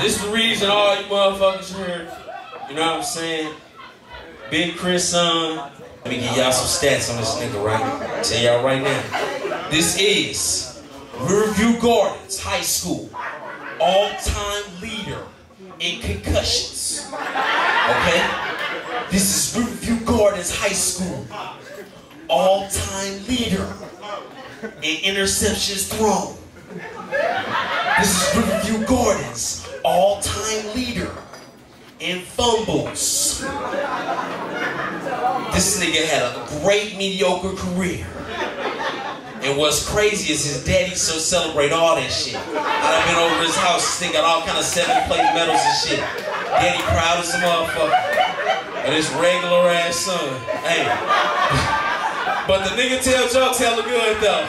This is the reason all you motherfuckers here, you know what I'm saying? Big Chris son. Let me give y'all some stats on this nigga right here. Tell y'all right now. This is Riverview Gardens High School all-time leader in concussions. Okay? This is Riverview Gardens High School all-time leader in interceptions thrown. This is Riverview Gardens all-time leader in fumbles. This nigga had a great mediocre career. And what's crazy is his daddy still celebrate all that shit. I done been over his house, this got all kind of seven plate medals and shit. Daddy proud as a motherfucker. And this regular ass son. Hey. but the nigga tell jokes hella good though.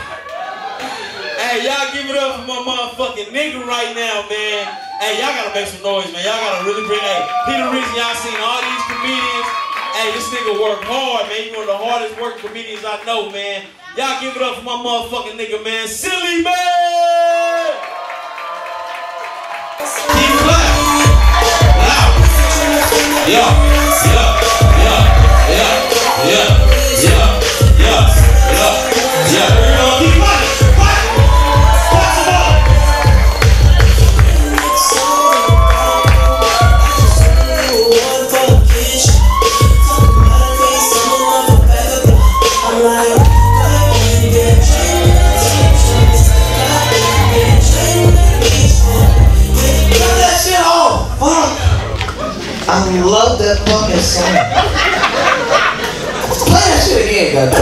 Hey, y'all give it up for my motherfucking nigga right now, man. Hey, y'all gotta make some noise, man. Y'all gotta really bring, hey, he the reason y'all seen all these comedians. Hey, this nigga work hard, man. He one of the hardest working comedians I know, man. Y'all give it up for my motherfucking nigga, man. Silly man! Keep clap. Loud. Yeah, yeah, yeah, yeah, yeah, yeah, yeah, yeah, yeah. Keep clapping. I love that fucking song. Play that shit again, goddamn.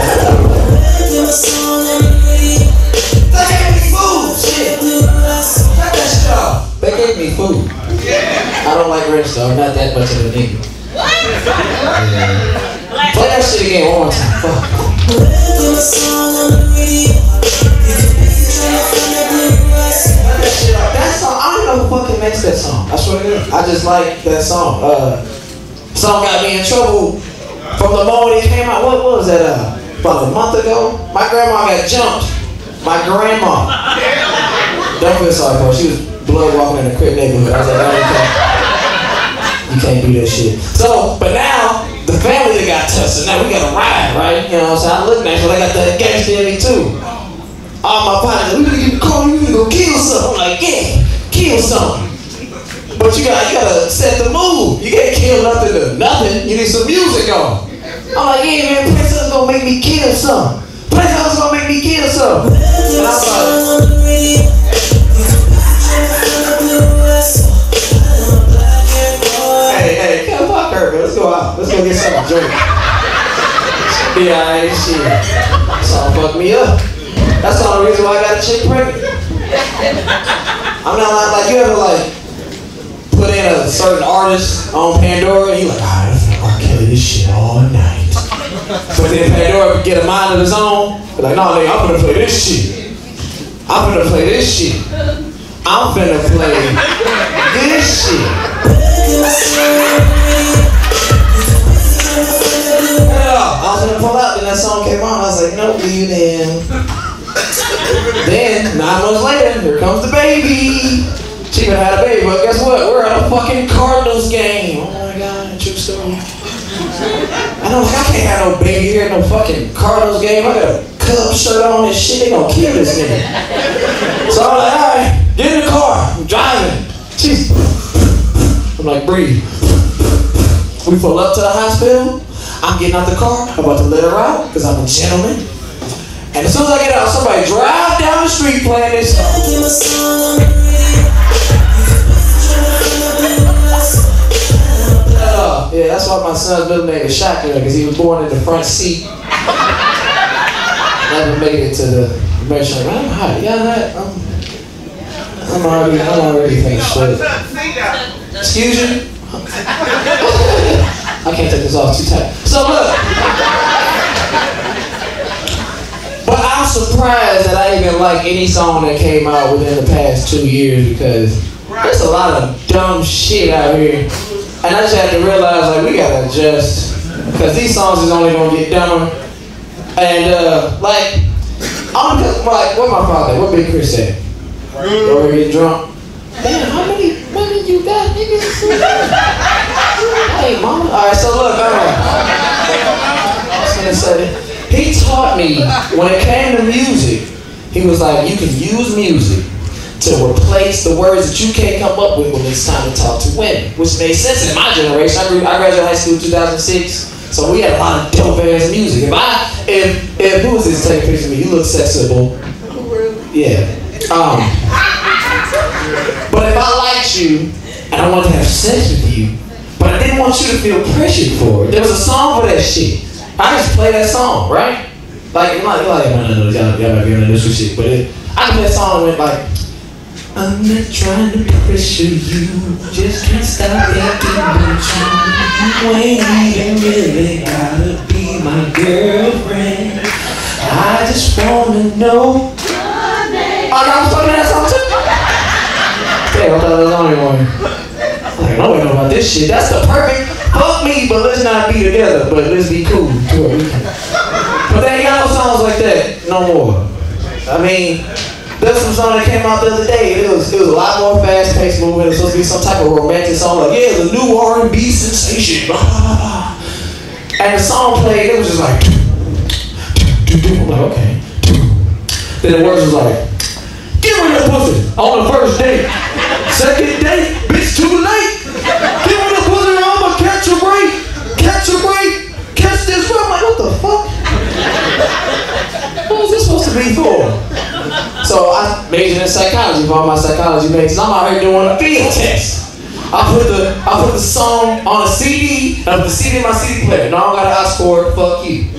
They gave me food. Shit. Cut that shit off. They gave me food. I don't like Rich though. I'm not that much of a nigga. Yeah. Play that shit again one more time. Fuck. That song, I don't know who fucking makes that song. I swear to God. I just like that song. Uh, song got me in trouble from the moment it came out. What, what was that? Uh, about a month ago. My grandma got jumped. My grandma. Don't feel sorry for her. She was blood walking in the crib neighborhood. I was like, oh, you can't, you can't do that shit. So, but now the family that got tested, now we got to ride, right? You know what I'm saying? I look nice, but I got that gangster in me too. All my partners, we gonna get in the car, we gonna go kill something. I'm like, yeah, kill something. But you got you gotta set the mood. You can't kill nothing to nothing. You need some music on. I'm like, yeah, man, Prince Hunt's gonna make me kill something. Prince Hunt's gonna make me kill something. Hey, hey, come fuck her, man. Let's go out. Let's go get to drink. Be alright, shit. That's all fuck me up. That's the only reason why I got a chick pregnant. I'm not like, like you ever like put in a certain artist on Pandora and you like, ah, I'm R. Kelly this shit all night. But then Pandora get a mind of his own. Like, no, nigga, I'm gonna play this shit. I'm gonna play this shit. I'm finna play this shit. I was gonna pull out, then that song came on. I was like, nope, leave it in. Then, nine months later, here comes the baby. She even had a baby, but guess what? We're at a fucking Cardinals game. Oh my god, true story. I know, like, I can't have no baby here at no fucking Cardinals game. I got a Cubs shirt on and shit. They gonna kill this nigga. So I'm like, all right, get in the car. I'm driving. Jeez. I'm like, breathe. We pull up to the hospital. I'm getting out the car. I'm about to let her out because I'm a gentleman. And as soon as I get out, somebody drive down the street playing this song. Uh, yeah, that's why my son's middle name is Shotgun because he was born in the front seat. Never made it to the emergency. I'm hot. Yeah. I'm, I'm already. I'm already thinking shit. Excuse you. I can't take this off too tight. So look. surprised that I even like any song that came out within the past two years because there's a lot of dumb shit out here. And I just had to realize like we gotta adjust because these songs is only gonna get dumber. And uh, like I'm just like what my father, what Big Chris said. Or get drunk. Damn, how many women you got, niggas? hey, mama. All right, so look. I was gonna say. He taught me when it came to music, he was like, you can use music to replace the words that you can't come up with when it's time to talk to women. Which made sense in my generation. I, graduated high school in 2006. So we had a lot of dope ass music. If I, if, if who was this taking pictures of me? You look sexable. Yeah. Um, but if I liked you and I wanted to have sex with you, but I didn't want you to feel pressured for it, there was a song for that shit. I just play that song, right? Like, like, like, don't know, y'all, y'all might be on this shit, but it, I play that song went like, I'm not trying to pressure you, just can't stop about you. You ain't even really gotta be my girlfriend. I just wanna know. Oh, no, I was talking that song too. Yeah, I thought that was only one. Like, don't know about this shit. That's the perfect. But let's not be together. But let's be cool. But they ain't got no songs like that no more. I mean, there's some song that came out the other day. It was it was a lot more fast paced movement. It was supposed to be some type of romantic song, like yeah, the new R and B sensation. Blah, blah, blah. And the song played. It was just like. I'm like okay. Then the words was like, rid of the pussy on the first date. Second date, bitch, too late. Catch a break. Catch a break. Catch this. I'm like, what the fuck? What was this supposed to be for? So I majored in psychology for all my psychology majors. I'm out here doing a field test. I put the I put the song on a CD, and uh, I put the CD in my CD player. No, I don't gotta ask for. Fuck you.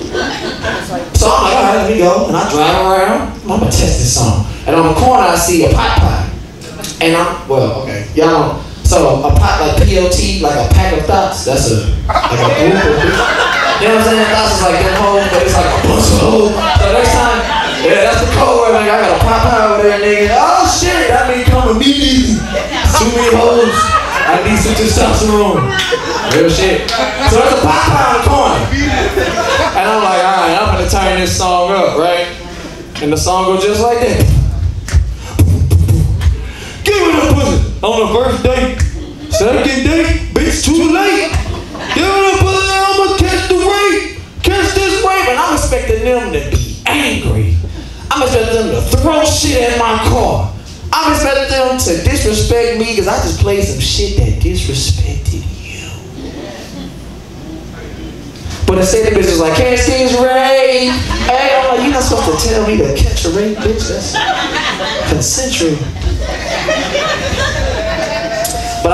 So I'm like, all right, let me go. And I drive around. I'm gonna test this song. And on the corner, I see a pot pie. And I'm well, okay, y'all don't. So a pot like POT, like a pack of thoughts. That's a like a group of. You know what I'm saying? Thoughts is like them hoes, but it's like a bunch of hoes. So next time, yeah, that's the code word. Like I got a pot pie over there, nigga. Oh shit, that mean come immediately. Too many hoes. I need some testosterone. Real shit. So there's a pot pie on the corner. And I'm like, all right, I'm gonna turn this song up, right? And the song goes just like that. Give me the pussy on the first date. Second date, bitch, too late. I'ma catch the rape. Catch this rape. And I'm expecting them to be angry. I'm expecting them to throw shit at my car. I'm expecting them to disrespect me because I just played some shit that disrespected you. But instead the bitch was like, can't stage rape. Hey, I'm like, you're not supposed to tell me to catch a rape, bitch. That's consensual.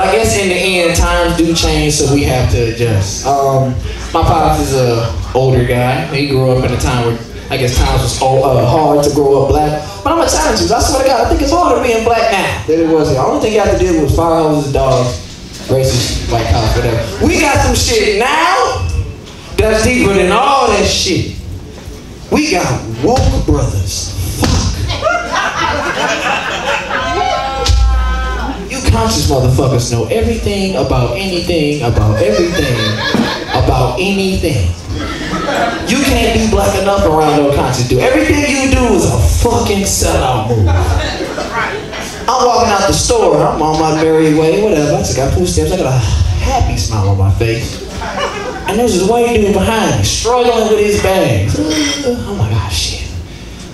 I guess in the end, times do change, so we have to adjust. Um, my pops is a older guy. He grew up in a time where I guess times was uh, hard to grow up black. But I'm Italian too. I swear to God, I think it's harder being black now than it was. The only thing you have to deal with was fire hoses, dogs, racist, white cops, whatever. We got some shit now that's deeper than all that shit. We got woke brothers. Conscious motherfuckers know everything about anything, about everything, about anything. You can't be black enough around no conscious dude. Everything you do is a fucking sellout move. I'm walking out the store, I'm on my merry way, whatever. I just got food stamps, I got a happy smile on my face. And there's this white dude behind me, struggling with his bags. Oh my god, shit.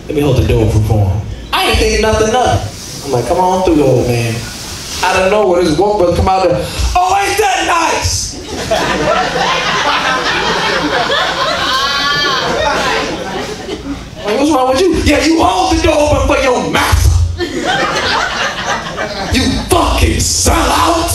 Let me hold the door for him. I ain't thinking nothing up. I'm like, come on through, old man. Out of nowhere, this woke brother come out there. Oh, ain't that nice? Like, what's wrong with you? Yeah, you hold the door open for your master. you fucking sellout.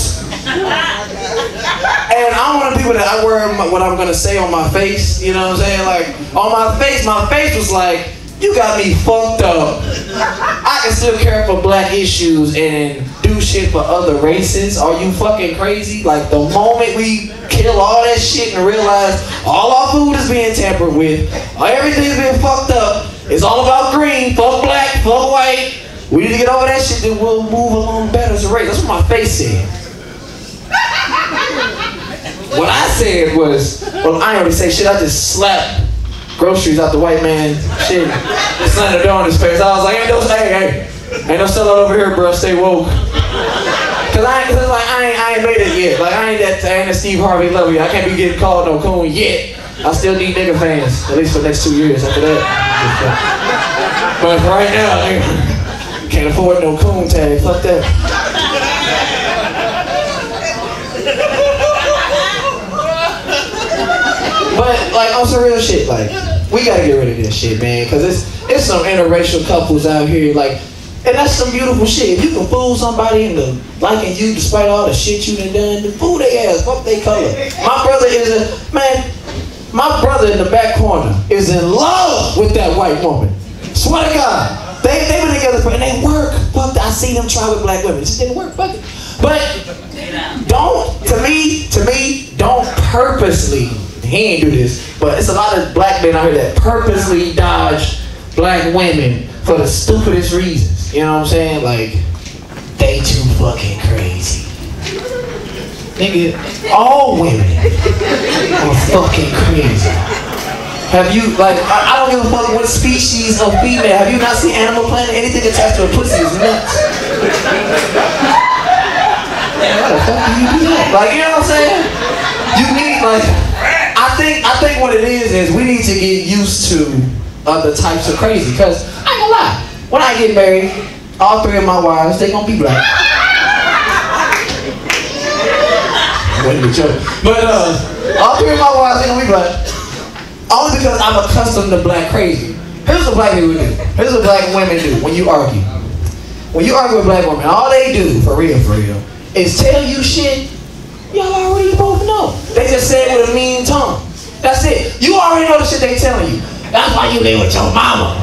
And I'm one of the people that I wear my, what I'm gonna say on my face. You know what I'm saying? Like on my face, my face was like, "You got me fucked up." I can still care for black issues and do shit for other races. Are you fucking crazy? Like the moment we kill all that shit and realize all our food is being tampered with, everything's being fucked up. It's all about green. Fuck black. Fuck white. We need to get over that shit. Then we'll move along better as a race. That's what my face said. What I said was, well, I ain't really say shit. I just slapped groceries out the white man shit. Just slammed the door in his face. I was like, ain't no, hey, hey, ain't no sellout over here, bro. Stay woke. Cause I, cause like I ain't, I ain't made it yet. Like I ain't that, I ain't a Steve Harvey level. yet. I can't be getting called no coon yet. I still need nigga fans, at least for the next two years after that. But right now, nigga, can't afford no coon tag. Fuck that. But like some real shit, like we gotta get rid of this shit, man, because it's it's some interracial couples out here, like, and that's some beautiful shit. If you can fool somebody into liking you despite all the shit you done done, then fool they ass, fuck they color. My brother is a man. My brother in the back corner is in love with that white woman. Swear to God, they they been together for and they work. Fuck, I seen them try with black women, it just didn't work. Fuck it. But don't to me to me don't purposely he ain't do this but it's a lot of black men out here that purposely dodge black women for the stupidest reasons. You know what i'm saying? Like they too fucking crazy. Nigga all women are fucking crazy. Have you like I, I don't give a fuck what species of female. Have you not seen animal planet? Anything attached to a pussy is nuts. How the fuck do you do? Like, you know what I'm saying? You need like, think I think what it is is we need to get used to other types of crazy. Cause I ain't gonna lie, when I get married, all three of my wives they gonna be black. Wasn't a joke, but uh, all three of my wives they gonna be black. Only because I'm accustomed to black crazy. Here's what black people do. Here's what black women do when you argue. When you argue with black women, all they do, for real, for real, is tell you shit y'all already both know. They just say it with a mean tone. That's it. You already know the shit they telling you. That's why you live with your mama.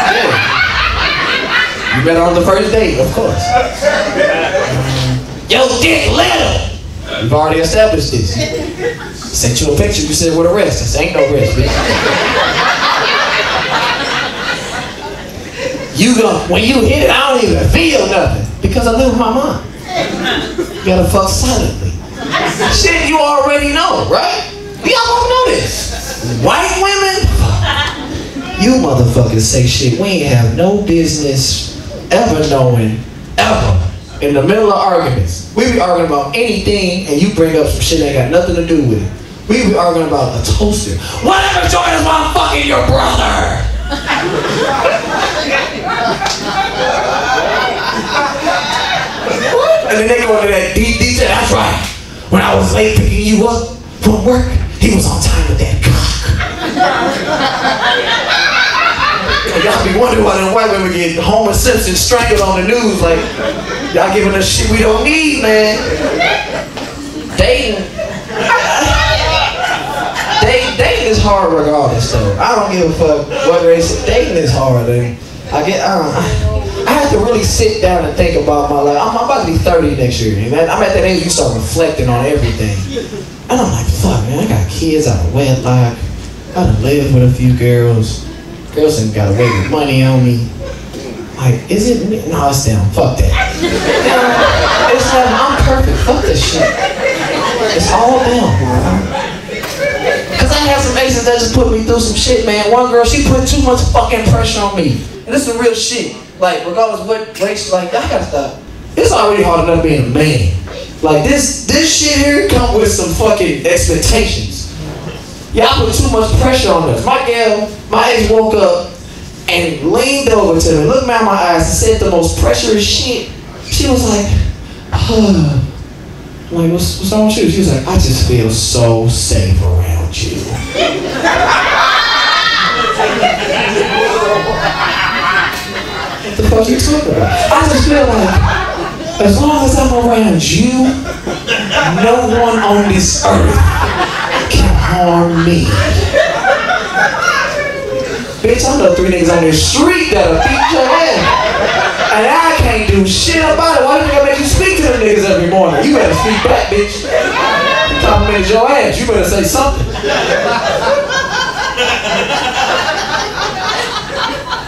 Yeah. You met her on the first date, of course. Yo, dick little. We've already established this. Sent you a picture, you said with a rest. This ain't no rest, bitch. You go, when you hit it, I don't even feel nothing. Because I live with my mom. You gotta fuck silently. Shit you already know, right? Y'all don't know this. White women, you motherfuckers say shit we ain't have no business ever knowing, ever. In the middle of arguments. We be arguing about anything and you bring up some shit that got nothing to do with it. We be arguing about a toaster. Whatever Jordan's mom fucking your brother! And then they go into that deep detail. That's right. When I was late picking you up from work, he was on time with that cock. y'all be wondering why them white women get Homer Simpson strangled on the news. Like, y'all giving us shit we don't need, man. Dating. Dating, is hard regardless, though. I don't give a fuck what race. Dating is hard, and I get. I don't. I have to really sit down and think about my life. I'm, I'm about to be 30 next year, man. I'm at that age you start reflecting on everything. And I'm like, fuck, man, I got kids out of wedlock. I done lived with a few girls. Girls ain't got away with money on me. Like, is it me? No, it's them. Fuck that. it's them. I'm perfect. Fuck this shit. It's all them, bro. Cause I had some aces that just put me through some shit, man. One girl, she put too much fucking pressure on me. And this is real shit. Like, regardless what race, like, I gotta stop. It's already hard enough being a man. Like, this this shit here come with some fucking expectations. Y'all put too much pressure on us. My gal, my ex woke up and leaned over to me, looked me in my eyes, and said the most pressurous shit. She was like, huh. I'm like, what's, what's wrong with you? She was like, I just feel so safe around you. the fuck you talking about? I just feel like, as long as I'm around you, no one on this earth can harm me. Bitch, I know three niggas on this street that'll beat your ass. And I can't do shit about it. Why do you I make you speak to them niggas every morning? You better speak back, bitch. You complimented your ass. You better say something.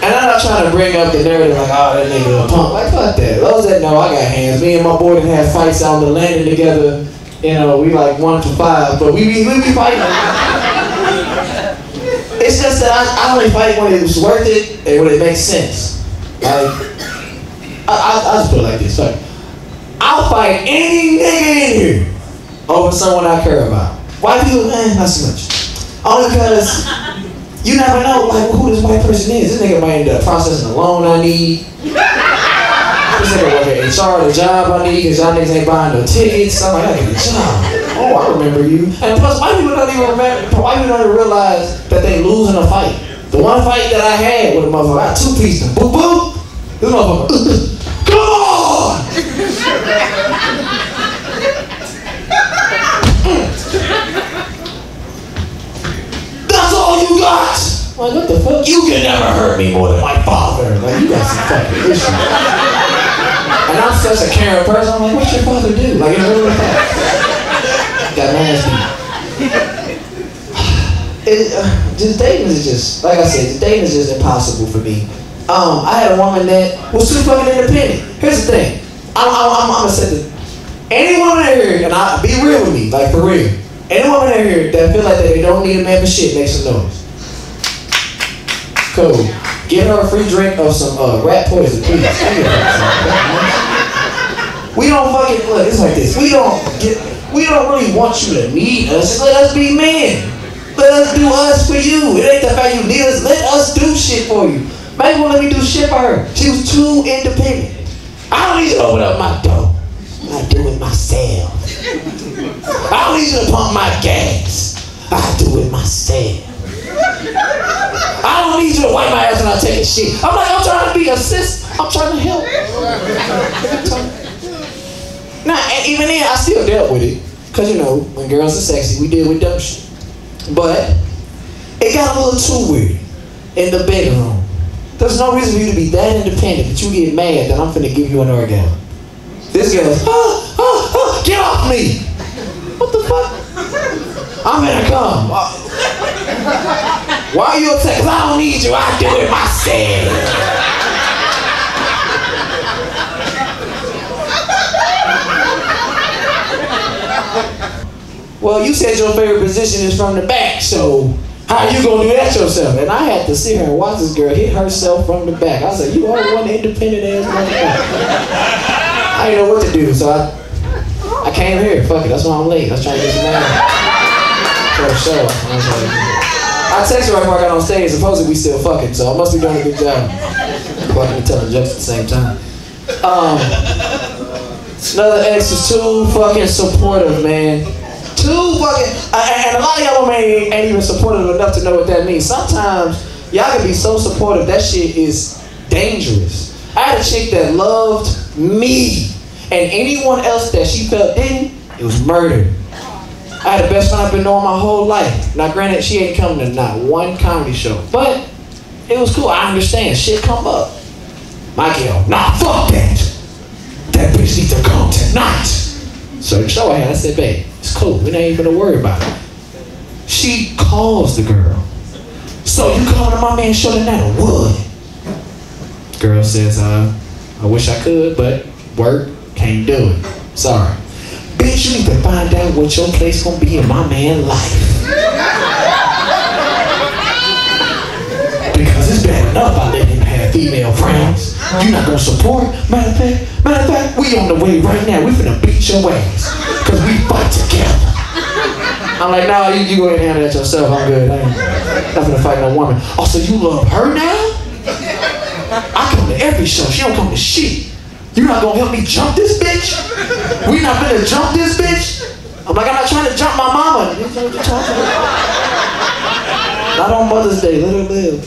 And I'm not trying to bring up the narrative like, oh, that nigga a punk. Like, fuck that. Those that know I got hands. Me and my boy done had fights on the landing together. You know, we like one to five, but we be, we be fighting. It's just that I, I only fight when it's worth it and when it makes sense. Like, I, I, I'll just put it like this. Like, I'll fight any nigga in here over someone I care about. White people, man, not so much. Only because you never know like who this white person is. This nigga might end up processing a loan I need. This nigga work HR, the job I need, because y'all niggas ain't buying no tickets. I'm like, I get a job. Oh, I remember you. And plus, white people don't even remember, white people don't even realize that they losing a fight. The one fight that I had with a motherfucker, I two pieced him. Boop, boop. This motherfucker, come on! All you got! Like, what the fuck? You can never hurt me more than my father. Like, you got some fucking issues. And I'm such a caring person. I'm like, what's your father do? Like, in real life. Got nasty. It, uh, just dating is just, like I said, dating is just impossible for me. Um, I had a woman that was too fucking independent. Here's the thing. I'm, I'm, I'm, I'm gonna say this. Any woman out here, and I be real with me, like for real. Any woman out here that feel like that they don't need a man for shit, make some noise. Cool. Give her a free drink of some uh, rat poison, please. We don't fucking look. It's like this. We don't get. We don't really want you to need us. Just let us be men. Let us do us for you. It ain't the fact you need us. Let us do shit for you. Maybe won't let me do shit for her. She was too independent. I don't need to open up my door. I do it myself. I don't need you to pump my gas. I do it myself. I don't need you to wipe my ass when I take a shit. I'm like, I'm trying to be a sis. I'm trying to help. Nah, and even then, I still dealt with it. Because, you know, when girls are sexy, we deal with dumb shit. But it got a little too weird in the bedroom. There's no reason for you to be that independent that you get mad that I'm finna give you an orgasm. This girl's, get off me! What the fuck? I'm gonna come. Why are you attacking? I don't need you. I do it myself. Well, you said your favorite position is from the back, so how are you gonna do that yourself? And I had to sit here and watch this girl hit herself from the back. I said, you are one independent ass motherfucker. I didn't know what to do, so I I came here. Fuck it, that's why I'm late. I was trying to get some money for the show. I like, I texted her right before I got on stage. Supposedly we still fucking, so I must be doing a good job. Fucking telling jokes at the same time. Um, another ex is too fucking supportive, man. Too fucking, and a lot of y'all women ain't even supportive enough to know what that means. Sometimes y'all can be so supportive that shit is dangerous. I had a chick that loved me, and anyone else that she felt didn't, it was murder. I had the best friend I've been knowing my whole life. Now, granted, she ain't coming to not one comedy show, but it was cool. I understand. Shit come up. My girl, nah, fuck that. That bitch needs to come tonight. So the show I had, I said, babe, it's cool. We ain't even gonna worry about it. She calls the girl. So you to my man show tonight or what? Girl says, uh, I wish I could, but work, can't do it. Sorry. Bitch, you need to find out what your place gonna be in my man life. Because it's bad enough I let him have female friends. You not gonna support? Matter of fact, matter of fact, we on the way right now. We finna beat your ass. Cause we fight together. I'm like, nah, you, you go ahead and handle that yourself. I'm good. I ain't not gonna fight no woman. Oh, so you love her now? I come to every show. She don't come to shit. You not gonna help me jump this bitch? We not gonna jump this bitch? I'm like, I'm not trying to jump my mama. You're? Not on Mother's Day. Let her live.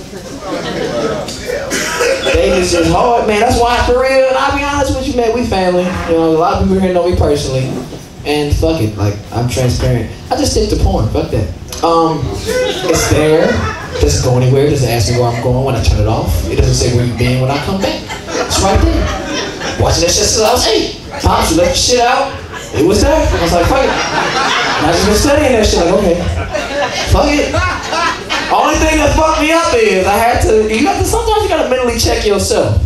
Dating is just hard, man. That's why, for real, and I'll be honest with you, man, we family. You know, a lot of people here know me personally. And fuck it, like, I'm transparent. I just stick to porn. Fuck that. Um, it's there. Doesn't go anywhere. Doesn't ask me where I'm going when I turn it off. It doesn't say where you've been when I come back. It's right there. Watching that shit since I was eight. Pops, left the shit out. It was there. I was like, fuck it. And I just been studying that shit. Like, okay, fuck it. Only thing that fucked me up is I had to. You have to. Sometimes you gotta mentally check yourself.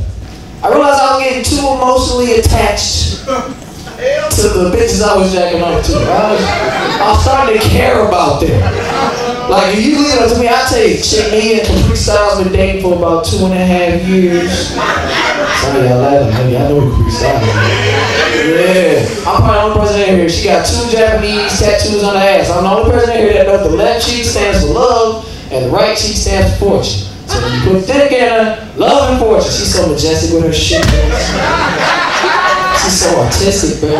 I realized I was getting too emotionally attached to the bitches I was jacking off to. I was, I was starting to care about them. Like if you up to me, I tell you, chick me and Kapri Styles been dating for about two and a half years. Sorry, y'all laughing. Y'all know who Chris Yeah. I'm probably the only person in here. She got two Japanese tattoos on her ass. I'm the only person in here that knows the left cheek stands for love and the right cheek stands for fortune. So when you put that together, love and fortune. She's so majestic with her shit. She's so artistic, bro.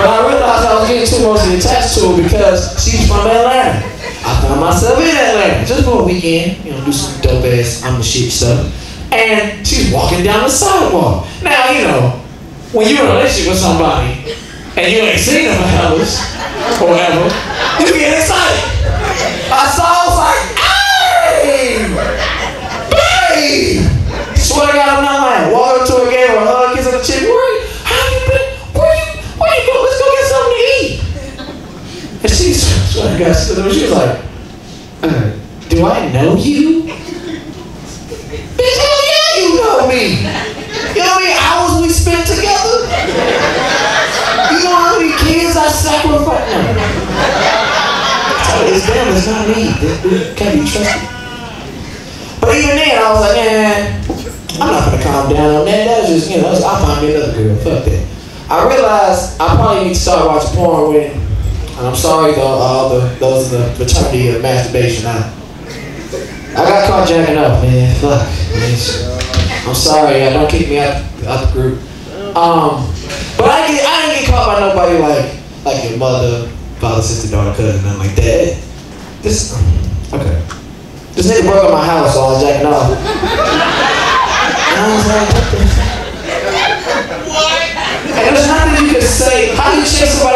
But I realized I was getting too emotionally attached to her because she's from Atlanta. I found myself in Atlanta just for a weekend, you know, do some dope ass I'm the shit stuff. And she's walking down the sidewalk. Now, you know, when you're in a relationship with somebody and you ain't seen them for hours or whatever, you get excited. I saw, I was like, hey! Babe! Swear to God, I'm not lying. Walk up to her, gave her a hug, kiss on the cheek. Where you, how you been? Where you, where you go? Let's go get something to eat. And she, swear to God, she was like, uh, do I know you? Bitch, hell yeah, you know me. You know how many hours we spent together? You know how many kids I sacrificed? No. It's them, it's not me. Can't be trusted. But even then, I was like, man, I'm not gonna calm down on that. That's just, you know, I'll find me another girl. Fuck that. I realized I probably need to start watching porn with, and I'm sorry though, all the those are the fraternity of masturbation. I, I got caught jacking up, man. Fuck. Man. I'm sorry. Yeah, don't kick me out, out the group. Um, but I get I didn't get caught by nobody like like your mother, father, sister, daughter, cousin, nothing like that. This okay. This nigga broke up my house, so I was jacking off. And I was like, what the What? And there's nothing you can say. How do you chase somebody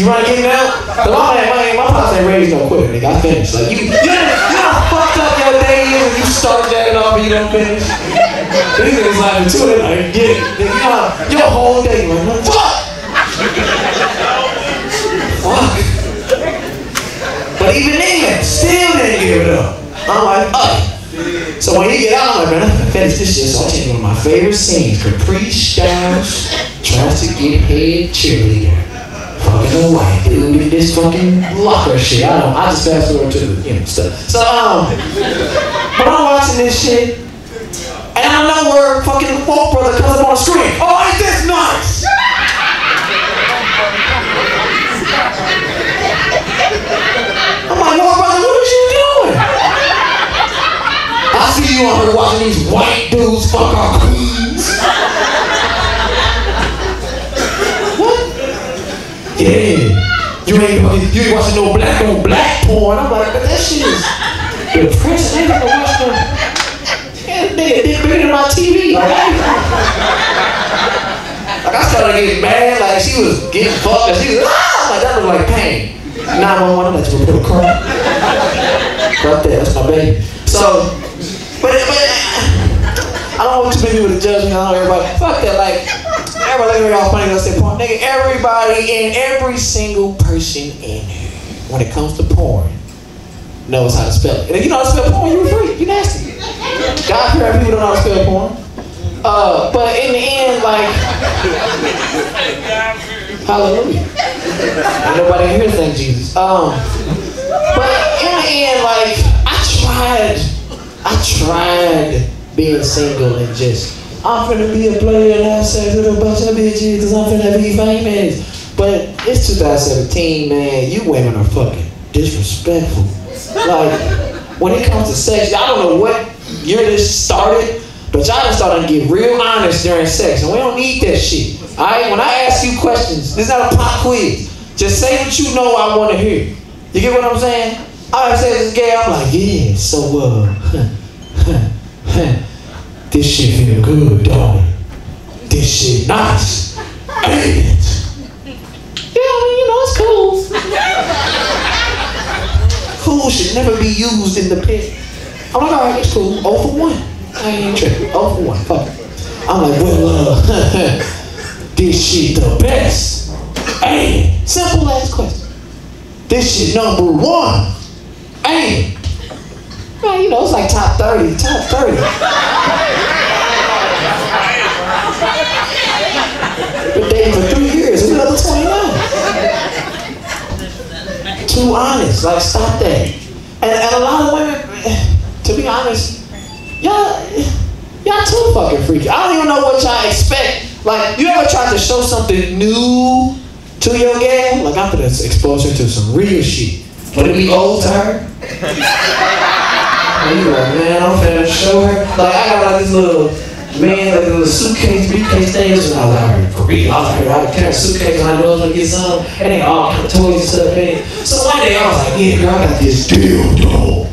You wanna get it out? The mom ain't, my, my pops ain't raised no quitter, nigga. I finished. Like, you, you, know, you know how fucked up your day is when you start jacking off and you don't finish? These niggas laughing too, they like, get it. Nigga, you know your whole day, like, fuck! Fuck. But even then, still didn't give it up. I'm like, oh. So when you get out, I'm like, man, I'm gonna finish this shit. So I take one of my favorite scenes. Caprice Styles tries to get head cheerleader. Fucking a white dude in this fucking locker shit. I don't I just fast forward to the, you know, stuff. So, um, but I'm watching this shit, and I know where fucking Folk Brother comes up on the screen. Oh, ain't this nice? I'm like, Folk Brother, what is you doing? I see you on here watching these white dudes fuck our Yeah. You ain't you ain't watching no black on black porn. I'm like, but that shit is depressing. I ain't gonna watch no. Yeah, nigga, this bigger than my TV. Like, I, like I started getting mad. Like she was getting fucked. And she was ah, like that was like pain. 911, I'm like, you report a crime. Right there, that's my baby. So, but, but I don't want too many people to judge me. I don't everybody. Fuck that. Like, all. Nigga, everybody and every single person in here, when it comes to porn, knows how to spell it. And if you know how to spell porn, you're free. You nasty. God fearing people don't know how to spell porn. Uh, but in the end, like, hallelujah. Nobody here thank Jesus. Um, but in the end, like, I tried, I tried being single and just, I'm finna be a player and have sex with a bunch of bitches because I'm finna be famous. But it's 2017, man. You women are fucking disrespectful. Like, when it comes to sex, I don't know what year this started, but y'all just starting to get real honest during sex, and we don't need that shit. Alright, when I ask you questions, this is not a pop quiz. Just say what you know I want to hear. You get what I'm saying? I say this gay, I'm like, yeah, so uh, this shit feel good, it? This shit nice. Ain't it? Yeah, I mean, you know, it's cool. cool should never be used in the pit. I'm like, alright, it's cool. Oh for one. I ain't tripping. Oh for one. Fuck. I'm like, well, uh, this shit the best. Hey, simple ass question. This shit number one. Hey. Man, you know, it's like top 30, top 30. Been dating for three years, another 29. Too honest, like stop that. And, and a lot of women, to be honest, y'all, y'all too fucking freaky. I don't even know what y'all expect. Like, you ever tried to show something new to your gal? Like, I'm gonna expose her to some real shit. Would it be old to her? You like, man, I'm finna show her. Like, I got like this little, man, like a little suitcase, briefcase thing. This is when I was out here for real. I was out here, I carry a suitcase when I knew I was gonna get some. And they all kind of toys and stuff in. So one day I was like, yeah, girl, I got this dildo.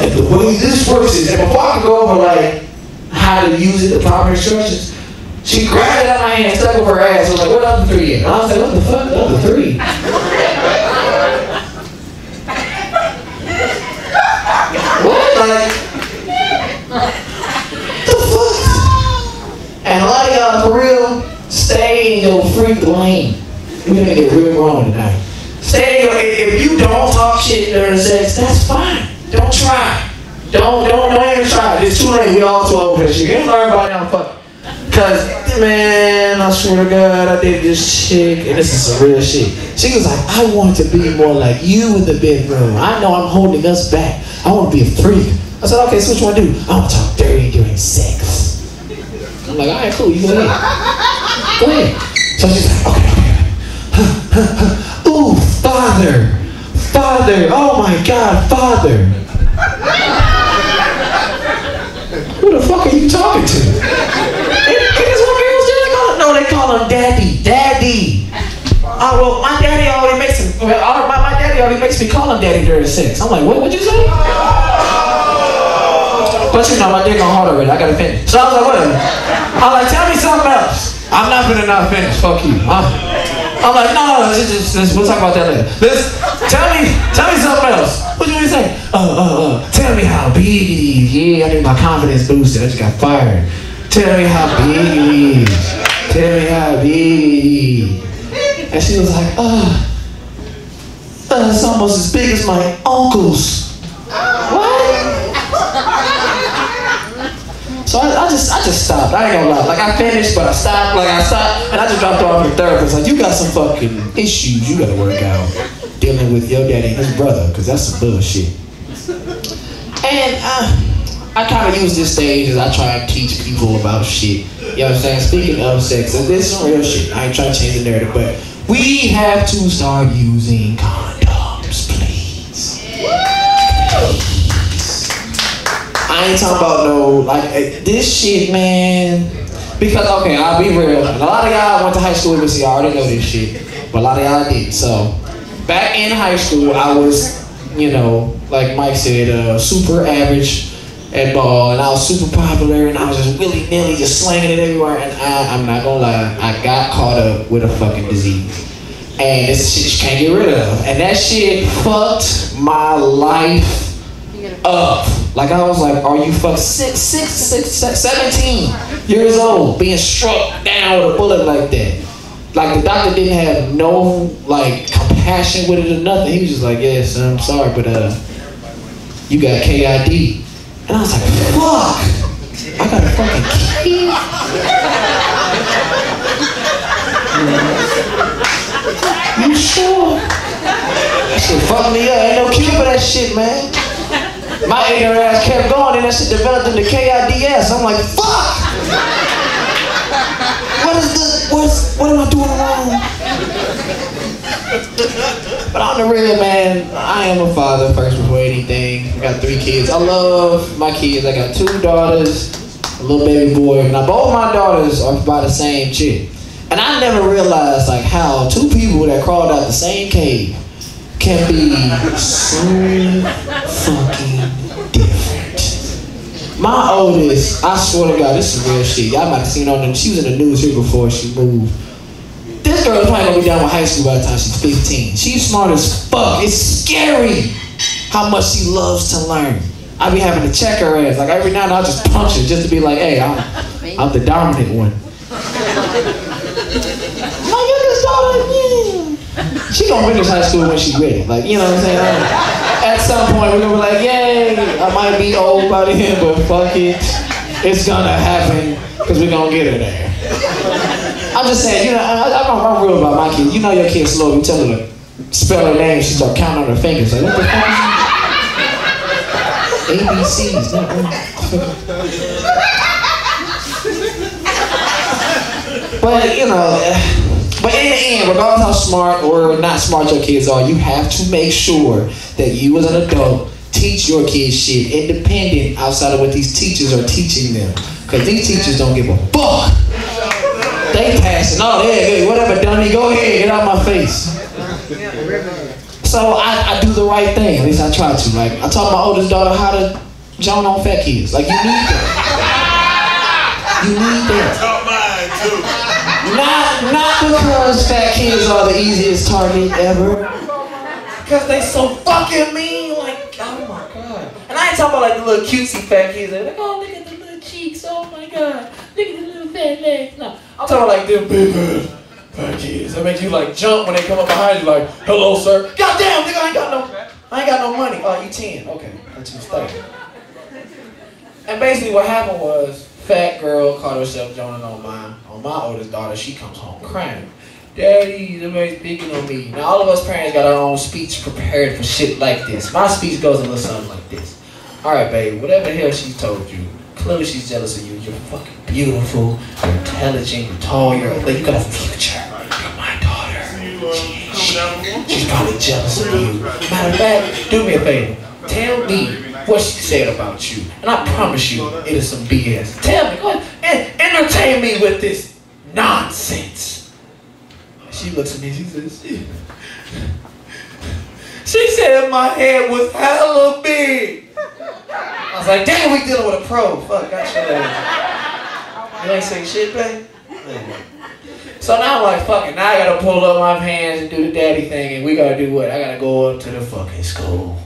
And the way this works is, and before I could go over like how to use it, the proper instructions, she grabbed it out of my hand, stuck it up her ass. I was like, what number three? And I was like, what the fuck? Number three. what? Like, the fuck? And a lot of y'all, for real, stay in your freak lane. We're gonna get real wrong tonight. Stay in your, if you don't talk shit during sex, that's fine. Don't try. Don't, don't, don't even try. It's too late. We all too old for this shit. You can learn by now, fuck. Cause, man, I swear to God, I did this chick, and this is some real shit. She was like, I want to be more like you in the bedroom. I know I'm holding us back. I want to be a freak. I said, okay, so what you want to do? I want to talk dirty during sex. I'm like, all right, cool, you go ahead. Go ahead. So she's like, okay, okay. Ooh, father. Father. Oh my God, father. Who the fuck are you talking to? Is what girls do. They call him, no, they call him daddy. Daddy. Oh, well, my daddy already makes him, well, my, my daddy already makes me call him daddy during sex. I'm like, what would you say? But you know, my dick on hard already. I gotta finish. So I was like, whatever. I'm like, tell me something else. I'm not gonna not finish. Fuck you. I'm, I'm like, no, no, no. Just, just, just, we'll talk about that later. Let's tell me, tell me something else. What you want me to say? Uh, uh, uh. Tell me how big it is. Yeah, I need my confidence boosted. I just got fired. Tell me how big it is. Tell me how big. And she was like, uh, it's almost as big as my uncle's. What? So I, I just I just stopped. I ain't gonna lie. Like I finished, but I stopped. Like I stopped, and I just dropped off the therapist. Like you got some fucking issues you gotta work out dealing with your daddy and his brother, because that's some bullshit. And uh, I kind of use this stage as I try and teach people about shit. You know what I'm saying? Speaking of sex, and this is real shit. I ain't trying to change the narrative, but we have to start using condoms, I ain't talking about no like eh, this shit, man. Because okay, I'll be real. A lot of y'all went to high school with me, so y'all already know this shit. But a lot of y'all did. So back in high school, I was, you know, like Mike said, uh, super average at ball, and I was super popular, and I was just willy nilly, just slanging it everywhere. And I, I'm not gonna lie, I got caught up with a fucking disease. And this shit you can't get rid of. And that shit fucked my life up. Like I was like, are you fuck six, six, six, six, 17 years old being struck down with a bullet like that? Like the doctor didn't have no like compassion with it or nothing. He was just like, yes, I'm sorry, but uh, you got KID. And I was like, fuck, I got a fucking kid. You sure? That shit fucked me up. Ain't no cure for that shit, man. My ignorant ass kept going and that shit developed into KIDS. I'm like, fuck! What is the, what's, what am I doing wrong? But on the real, man, I am a father first before anything. I got three kids. I love my kids. I got two daughters, a little baby boy. Now, both my daughters are by the same chick. And I never realized, like, how two people that crawled out the same cave can be so fucking different. My oldest, I swear to God, this is real shit. Y'all might have seen on the, she was in the news here before she moved. This girl is probably gonna be down with high school by the time she's 15. She's smart as fuck. It's scary how much she loves to learn. I be having to check her ass. Like every now and I'll just punch her just to be like, hey, I'm, I'm the dominant one. My youngest daughter, yeah. She gonna finish high school when she's ready. Like, you know what I'm saying? At some point, we're gonna be like, yay, I might be old by then, but fuck it. It's gonna happen, because we're gonna get her there. I'm just saying, you know, I, I, I'm real about my kids. You know your kid's slow. You tell her to spell her name, she start counting on her fingers. Like, what the fuck? ABCs. But you know, but in the end, regardless how smart or not smart your kids are, you have to make sure that you as an adult teach your kids shit independent outside of what these teachers are teaching them. Cause these teachers don't give a fuck. They passing. Oh, yeah, hey, whatever, dummy. Go ahead, get out my face. So I, I do the right thing. At least I try to. Like I taught my oldest daughter how to join on fat kids. Like you need that. You need that. Taught mine too. Not not because fat kids are the easiest target ever. Because they so fucking mean. Like oh my god. And I ain't talking about like the little cutesy fat kids. They're like oh look at the little cheeks. Oh my god. Look at the little fat legs. No, I'm talking about like them big ass fat kids. That make you like jump when they come up behind you. Like hello sir. Goddamn nigga I ain't got no. I ain't got no money. Oh you ten. Okay. That's your mistake. And basically what happened was, fat girl caught herself joining on my on my oldest daughter. She comes home crying. Daddy, somebody's picking on me. Now all of us parents got our own speech prepared for shit like this. My speech goes a little something like this. Alright, babe, whatever the hell she told you, clearly she's jealous of you. You're fucking beautiful, you're intelligent, you're tall, you're like you got a future. You're my daughter. She. She's probably jealous of you. Matter of fact, do me a favor. Tell me what she said about you. And I promise you, it is some BS. Tell me, go ahead, en- entertain me with this nonsense. She looks at me, she says, she, she said my head was hella big. I was like, damn, we dealing with a pro. Fuck, your ass. You ain't say shit, babe? So now I'm like, fuck it, now I gotta pull up my hands and do the daddy thing, and we gotta do what? I gotta go up to the fucking school.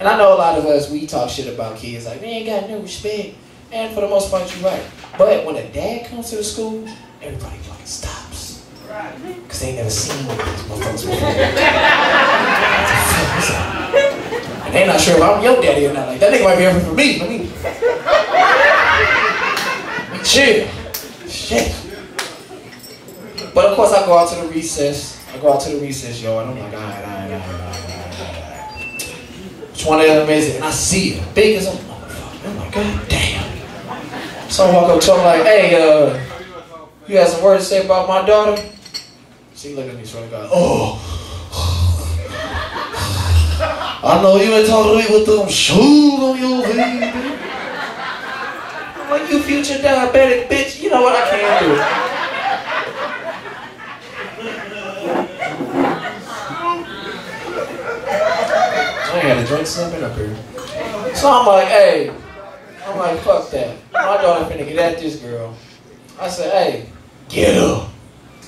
And I know a lot of us, we talk shit about kids, like, man, got no respect. And for the most part, you're right. But when a dad comes to the school, everybody fucking stops. Because they ain't never seen one of these motherfuckers before. and they not sure if I'm your daddy or not. Like, that nigga might be everything for me. Let me, chill. Shit. But of course, I go out to the recess. I go out to the recess, yo, and I'm like, all right, all right, all right, all right, all right, all right. One of them is it? And I see it, big as a motherfucker. I'm like, god damn. So I walk up to him like, hey, uh, you got some words to say about my daughter? She look at me, to God, oh. I know you ain't talking to me with them shoes on your. I'm like, you future diabetic bitch, you know what, I can't do had to drink something up here. So I'm like, hey, I'm like, fuck that. My daughter finna get at this girl. I said, hey, get her.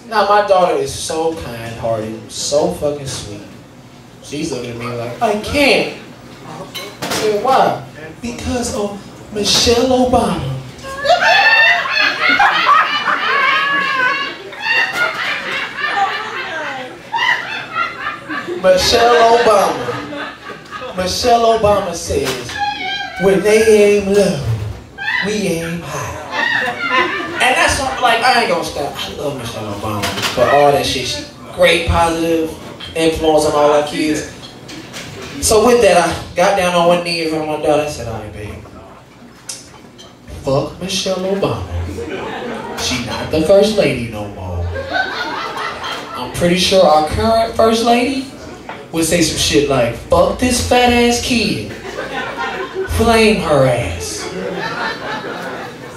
Now my daughter is so kind-hearted, so fucking sweet. She's looking at me like, I can't. I said, why? Because of Michelle Obama. Michelle Obama. Michelle Obama says, when they aim low, we aim high. And that's like, I ain't gonna stop. I love Michelle Obama for all that shit. She great positive influence on all our kids. So with that, I got down on one knee in front of my daughter. I said, all right, babe. Fuck Michelle Obama. She not the first lady no more. I'm pretty sure our current first lady would say some shit like, fuck this fat ass kid. Flame her ass.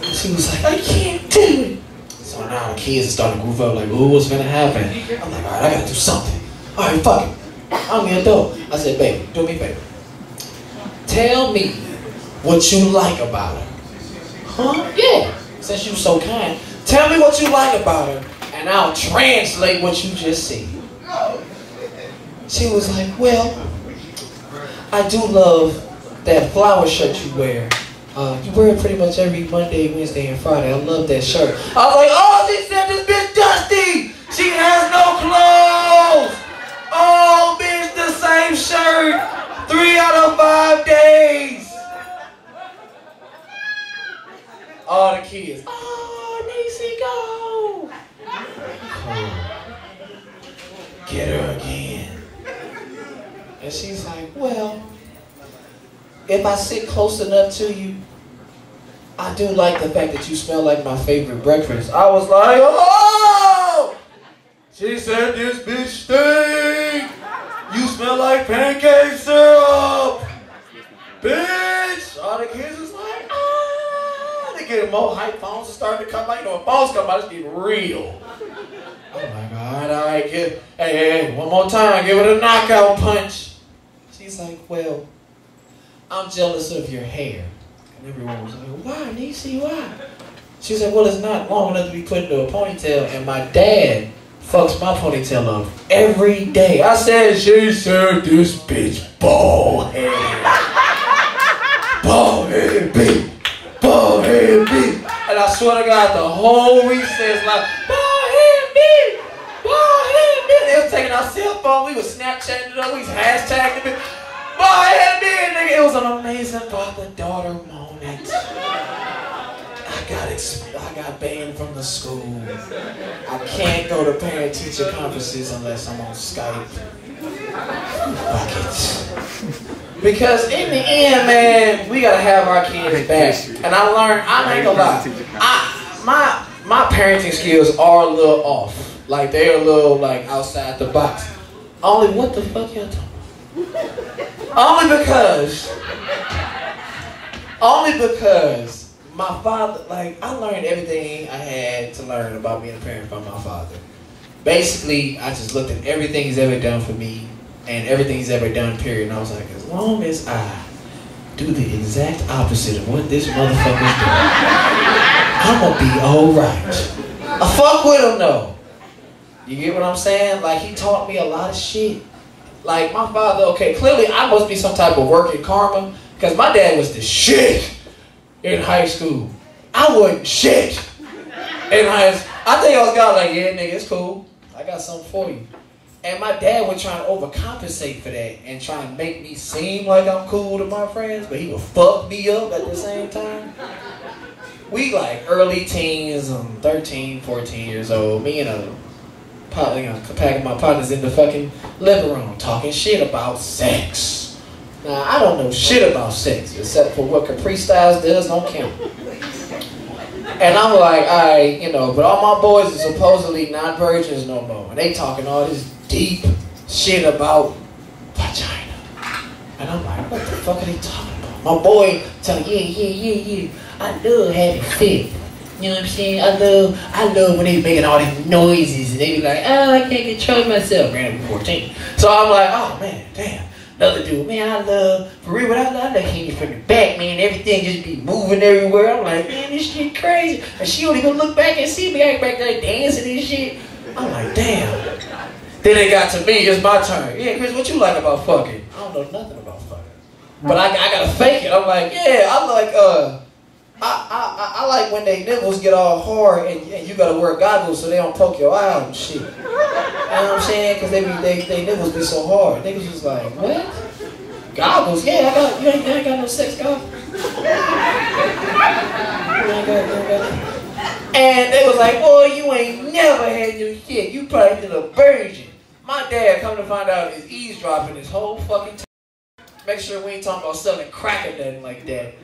She was like, I can't do it. So now the kids are starting to groove up like, ooh, what's gonna happen? I'm like, alright, I gotta do something. Alright, fuck it. I'm the adult. I said, baby, do me a favor. Tell me what you like about her. Huh? Yeah. Since you were so kind. Tell me what you like about her, and I'll translate what you just said she was like, well, I do love that flower shirt you wear. Uh, you wear it pretty much every Monday, Wednesday, and Friday. I love that shirt. I was like, oh, she said this bitch dusty. She has no clothes. Oh, bitch, the same shirt. Three out of five days. All the kids. Oh, Niecy, go. Get her again. And she's like, well, if I sit close enough to you, I do like the fact that you smell like my favorite breakfast. I was like, oh! She said, this bitch stink. You smell like pancake syrup. Bitch. All the kids was like, ah. They get more hype phones are starting to come out. You know, when phones come out, it's getting real. Oh my God, all right, hey, hey, hey, one more time, give it a knockout punch. She's like, well, I'm jealous of your hair. And everyone was like, why, Niecy, why? She said, well, it's not long enough to be put into a ponytail, and my dad fucks my ponytail up every day. I said, she said, this bitch bald head. bald head bitch. Bald head bitch. And I swear to God, the whole recess, like, bald head bitch. Bald head bitch. They was taking our cell phone, we was Snapchatting it up, we was hashtagging it. Bald head. It was an amazing father-daughter moment. I got ex- I got banned from the school. I can't go to parent-teacher conferences unless I'm on Skype. Fuck it. Because in the end, man, we gotta have our kids back. And I learned, I ain't gonna lie, I, my my parenting skills are a little off. Like they're a little like outside the box. Only what the fuck y'all talking about? Only because, only because my father, like, I learned everything I had to learn about being a parent from my father. Basically, I just looked at everything he's ever done for me and everything he's ever done, period. And I was like, as long as I do the exact opposite of what this motherfucker's doing, I'm gonna be alright. I fuck with him though. You get what I'm saying? Like, he taught me a lot of shit. Like, my father, okay, clearly I must be some type of working karma because my dad was the shit in high school. I wasn't shit in high school. I think I was God like, yeah, nigga, it's cool. I got something for you. And my dad would try to overcompensate for that and try and make me seem like I'm cool to my friends, but he would fuck me up at the same time. We like early teens, um, 13, 14 years old. Me and a you know, pack of my partners in the fucking living room talking shit about sex. Now, I don't know shit about sex except for what Kapri Styles does on camera. And I'm like, all right, you know, but all my boys are supposedly not virgins no more. And they talking all this deep shit about vagina. And I'm like, what the fuck are they talking about? My boy telling, yeah, yeah, yeah, yeah. I love having sex. You know what I'm saying? I love, I love when they making all these noises and they be like, oh, I can't control myself. Granted, I'm 14. So I'm like, oh man, damn. Another dude, man, I love, for real, but I love I that hitting from the back, man. Everything just be moving everywhere. I'm like, man, this shit crazy. And she don't even look back and see me. Ain't back there dancing and shit. I'm like, damn. Then it got to me, it's my turn. Yeah, Chris, what you like about fucking? I don't know nothing about fucking. But I, I gotta fake it. I'm like, yeah, I'm like, uh, I, I, I like when they nipples get all hard and, and you gotta wear goggles so they don't poke your eye out and shit. You know what I'm saying? Because they, be, they, they nipples be so hard. Niggas just like, what? Goggles? Yeah, I got, you ain't, ain't got no sex goggles. And they was like, boy, you ain't never had your shit. You probably did a virgin. My dad, come to find out, is eavesdropping this whole fucking time. Make sure we ain't talking about selling crack or nothing like that.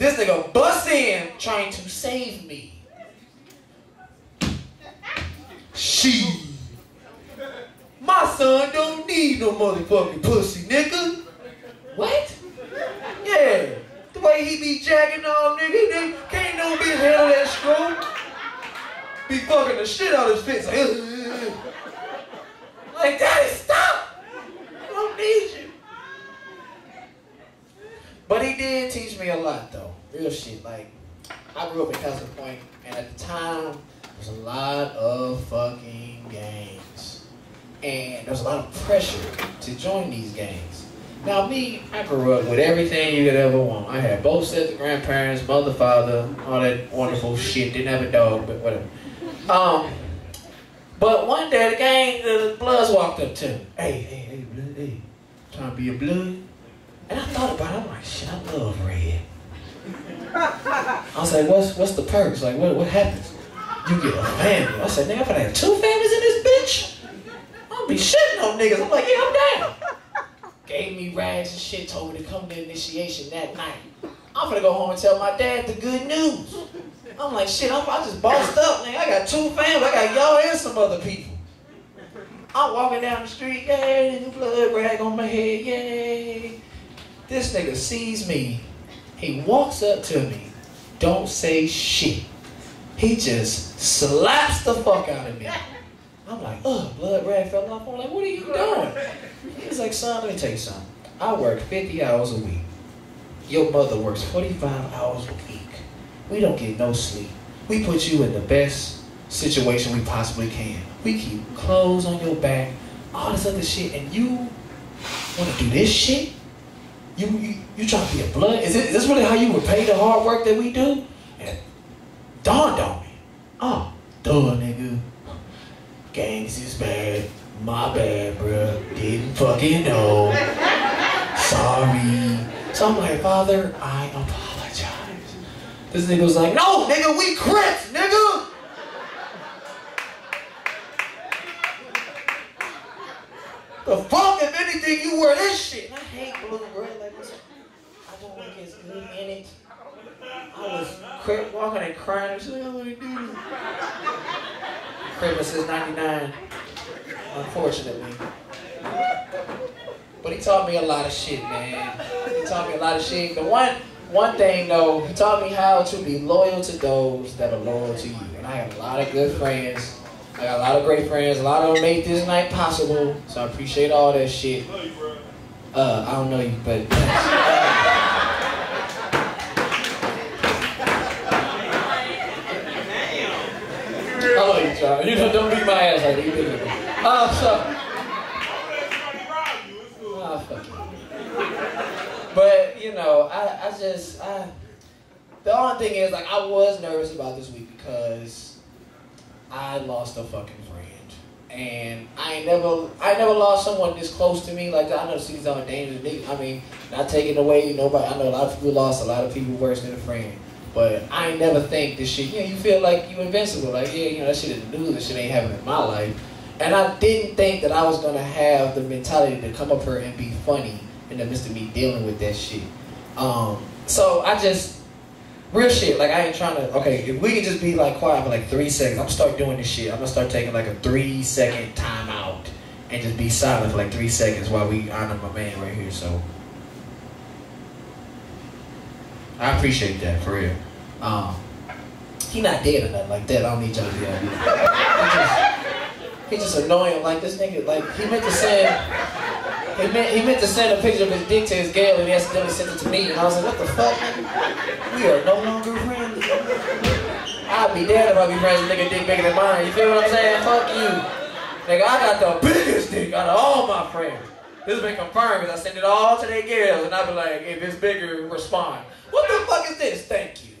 This nigga bust in trying to save me. She. My son don't need no motherfucking pussy, nigga. What? Yeah. The way he be jacking on, nigga, nigga can't no bitch handle that stroke. Be fucking the shit out of his face. Like, like daddy, stop. I don't need you. But he did teach me a lot, though. Real shit. Like, I grew up in Castle Point, and at the time, there was a lot of fucking gangs. And there was a lot of pressure to join these gangs. Now, me, I grew up with everything you could ever want. I had both sets of grandparents, mother, father, all that wonderful shit. Didn't have a dog, but whatever. Um, but one day the gang, the Bloods walked up to me. Hey, hey, hey, Blood, hey, trying to be a Blood? And I thought about it. I'm like, shit, I love red. I was like, what's what's the perks? Like, what what happens? You get a family. I said, nigga, I'm gonna have two families in this bitch, I'll be shitting on niggas. I'm like, yeah, I'm down. Gave me rags and shit, told me to come to initiation that night. I'm gonna go home and tell my dad the good news. I'm like, shit, I'm, I just bossed up, nigga. I got two families. I got y'all and some other people. I'm walking down the street, yay, the blood rag on my head, yay. This nigga sees me. He walks up to me. Don't say shit. He just slaps the fuck out of me. I'm like, ugh, blood rag fell off. I'm like, what are you doing? He's like, son, let me tell you something. I work 50 hours a week. Your mother works 45 hours a week. We don't get no sleep. We put you in the best situation we possibly can. We keep clothes on your back, all this other shit, and you want to do this shit? You, you you trying to be a blood? Is, it, is this really how you repay the hard work that we do? And dawned on me. Oh, duh, nigga. Gangs is bad. My bad, bro. Didn't fucking know. Sorry. So I'm like, Father, I apologize. This nigga was like, no, nigga, we Crips, nigga. The fuck, if anything, you wear this shit. I hate blue, bro. Like, I in it. I was crip walking and crying. and shit. I want to do. Crip since 99, unfortunately. But he taught me a lot of shit, man. He taught me a lot of shit. The one one thing though, he taught me how to be loyal to those that are loyal to you. And I have a lot of good friends. I got a lot of great friends. A lot of them made this night possible. So I appreciate all that shit. Uh, I don't know you, but Love you, know, don't beat my ass like. You did so. Ah, fuck. But you know, I, I just I the only thing is like I was nervous about this week because I lost a fucking friend. And I ain't never I never lost someone this close to me like. I know these are dangerous niggas. I mean, not taking away nobody I know a lot of people lost a lot of people worse than a friend. But I ain't never think this shit, know, you feel like you invincible. Like, yeah, you know, that shit is new, this shit ain't happening in my life. And I didn't think that I was gonna have the mentality to come up here and be funny in the midst of me dealing with that shit. Um, so I just real shit. Like I ain't trying to. Okay, if we can just be like quiet for like three seconds, I'm gonna start doing this shit. I'm gonna start taking like a three second timeout and just be silent for like three seconds while we honor my man right here. So I appreciate that for real. Um, he not dead or nothing like that. I don't need y'all to be He just annoying. Like this nigga. Like he meant to send. He meant, he meant to send a picture of his dick to his gal and he accidentally sent it to me. And I was like, what the fuck? We are no longer friends. I'd be dead if I be friends with a nigga dick bigger than mine. You feel what I'm saying? Fuck you. Nigga, I got the biggest dick out of all my friends. This has been confirmed because I send it all to their girls and I be like, if it's bigger, respond. What the fuck is this? Thank you.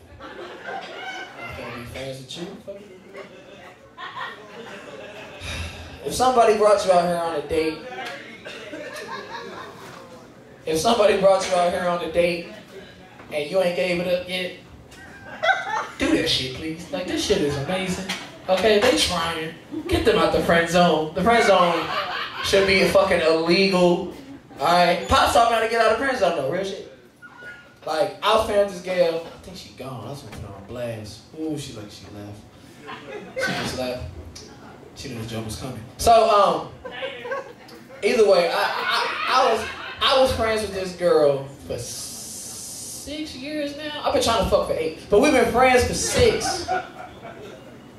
If somebody brought you out here on a date, if somebody brought you out here on a date and you ain't gave it up yet, do that shit, please. Like this shit is amazing. Okay, they trying. Get them out the friend zone. The friend zone should be fucking illegal. Alright? Pops taught me how to get out of zone though, real shit. Like, I was found this girl, I think she gone. I was gonna put on blast. Ooh, she like she left. She just left. She knew the joke was coming. So, um, either way, I, I, I was I was friends with this girl for six years now. I've been trying to fuck for eight, but we've been friends for six.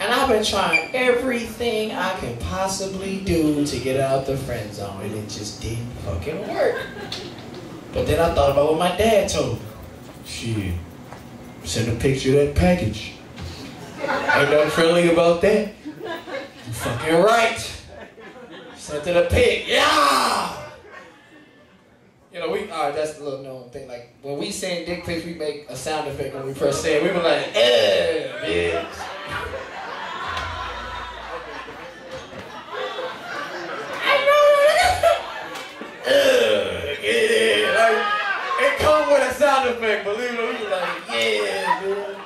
And I've been trying everything I can possibly do to get out the friend zone, and it just didn't fucking work. But then I thought about what my dad told me. Shit, send a picture of that package. Ain't nothing friendly about that. You fucking right. Sent to the pig. Yeah! You know, we, uh, that's the little known thing. Like, when we send dick pics, we make a sound effect when we press send. We be like, eh, bitch. It. Like, it come with a sound effect, believe not. We like, yeah, dude.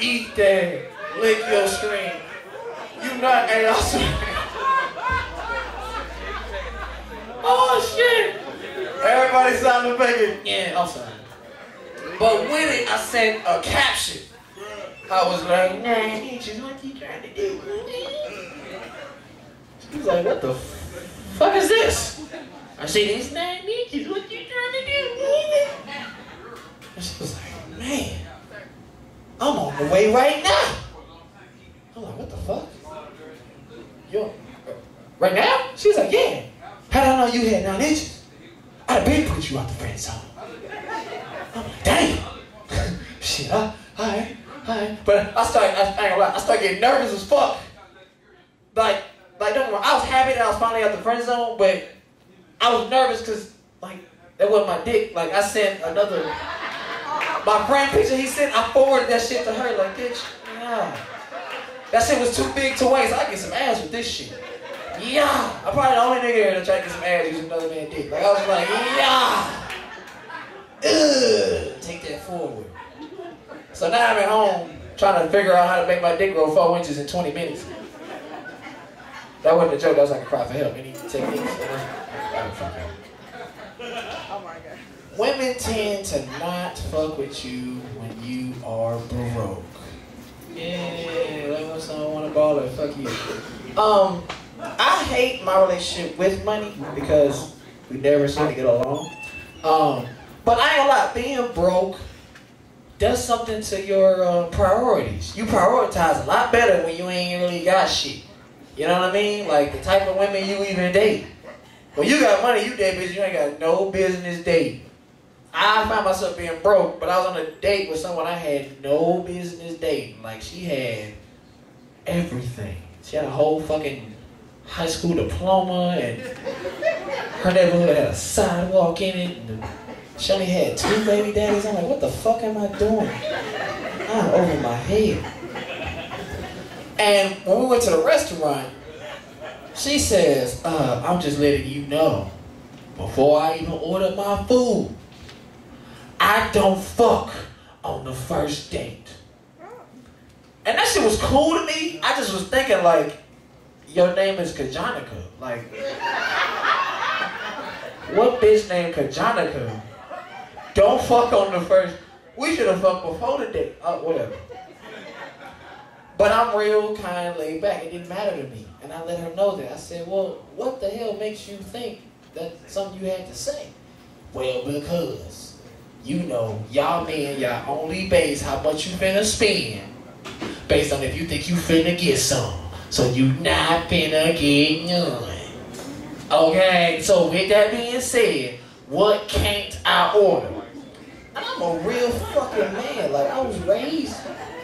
Eat that. Lick your screen. You not, hey, I swear. trying to make it. Yeah, I'm sorry. But with it, I sent a caption. I was like, nine inches, what you trying to do? She was like, what the fuck is this? I said, it's nine inches, what you trying to do? And she was like, man, I'm on the way right now. I'm like, what the fuck? Yo, right now? She was like, yeah. How did I know you had nine inches? I'd have been put you out the friend zone. I'm like, damn. Shit, I, alright, alright. But I started, I, I ain't gonna lie, I started getting nervous as fuck. Like, like, don't wrong, I was happy that I was finally out the friend zone, but I was nervous because, like, that wasn't my dick. Like, I sent another, my friend picture he sent, I forwarded that shit to her, like, bitch, yeah. That shit was too big to waste. I get some ass with this shit. Yeah. I'm probably the only nigga here that try to get some ass using another man's dick. Like, I was like, yeah. Ugh. Take that forward. So now I'm at home trying to figure out how to make my dick grow four inches in 20 minutes. That wasn't a joke. That was like a cry for help. Any techniques? Oh my god. Women tend to not fuck with you when you are broke. Yeah, like when someone want to ball it, fuck you. Um, I hate my relationship with money because we never seem to get along. Um, but I ain't gonna lie, being broke does something to your uh, priorities. You prioritize a lot better when you ain't really got shit. You know what I mean? Like the type of women you even date. When you got money, you date bitch, you ain't got no business dating. I found myself being broke, but I was on a date with someone I had no business dating. Like she had everything. She had a whole fucking high school diploma, and her neighborhood had a sidewalk in it. And she only had two baby daddies. I'm like, what the fuck am I doing? I'm over my head. And when we went to the restaurant, she says, uh, I'm just letting you know, before I even order my food, I don't fuck on the first date. And that shit was cool to me. I just was thinking like, your name is Kajanika. Like, what bitch named Kajanika don't fuck on the first? We should have fucked before the date. Uh, whatever. But I'm real kind, laid back. It didn't matter to me. And I let her know that. I said, well, what the hell makes you think that's something you had to say? Well, because, you know, y'all men, y'all only base how much you finna spend based on if you think you finna get some. So you not finna get none. Okay, so with that being said, what can't I order? I'm a real fucking man. Like, I was raised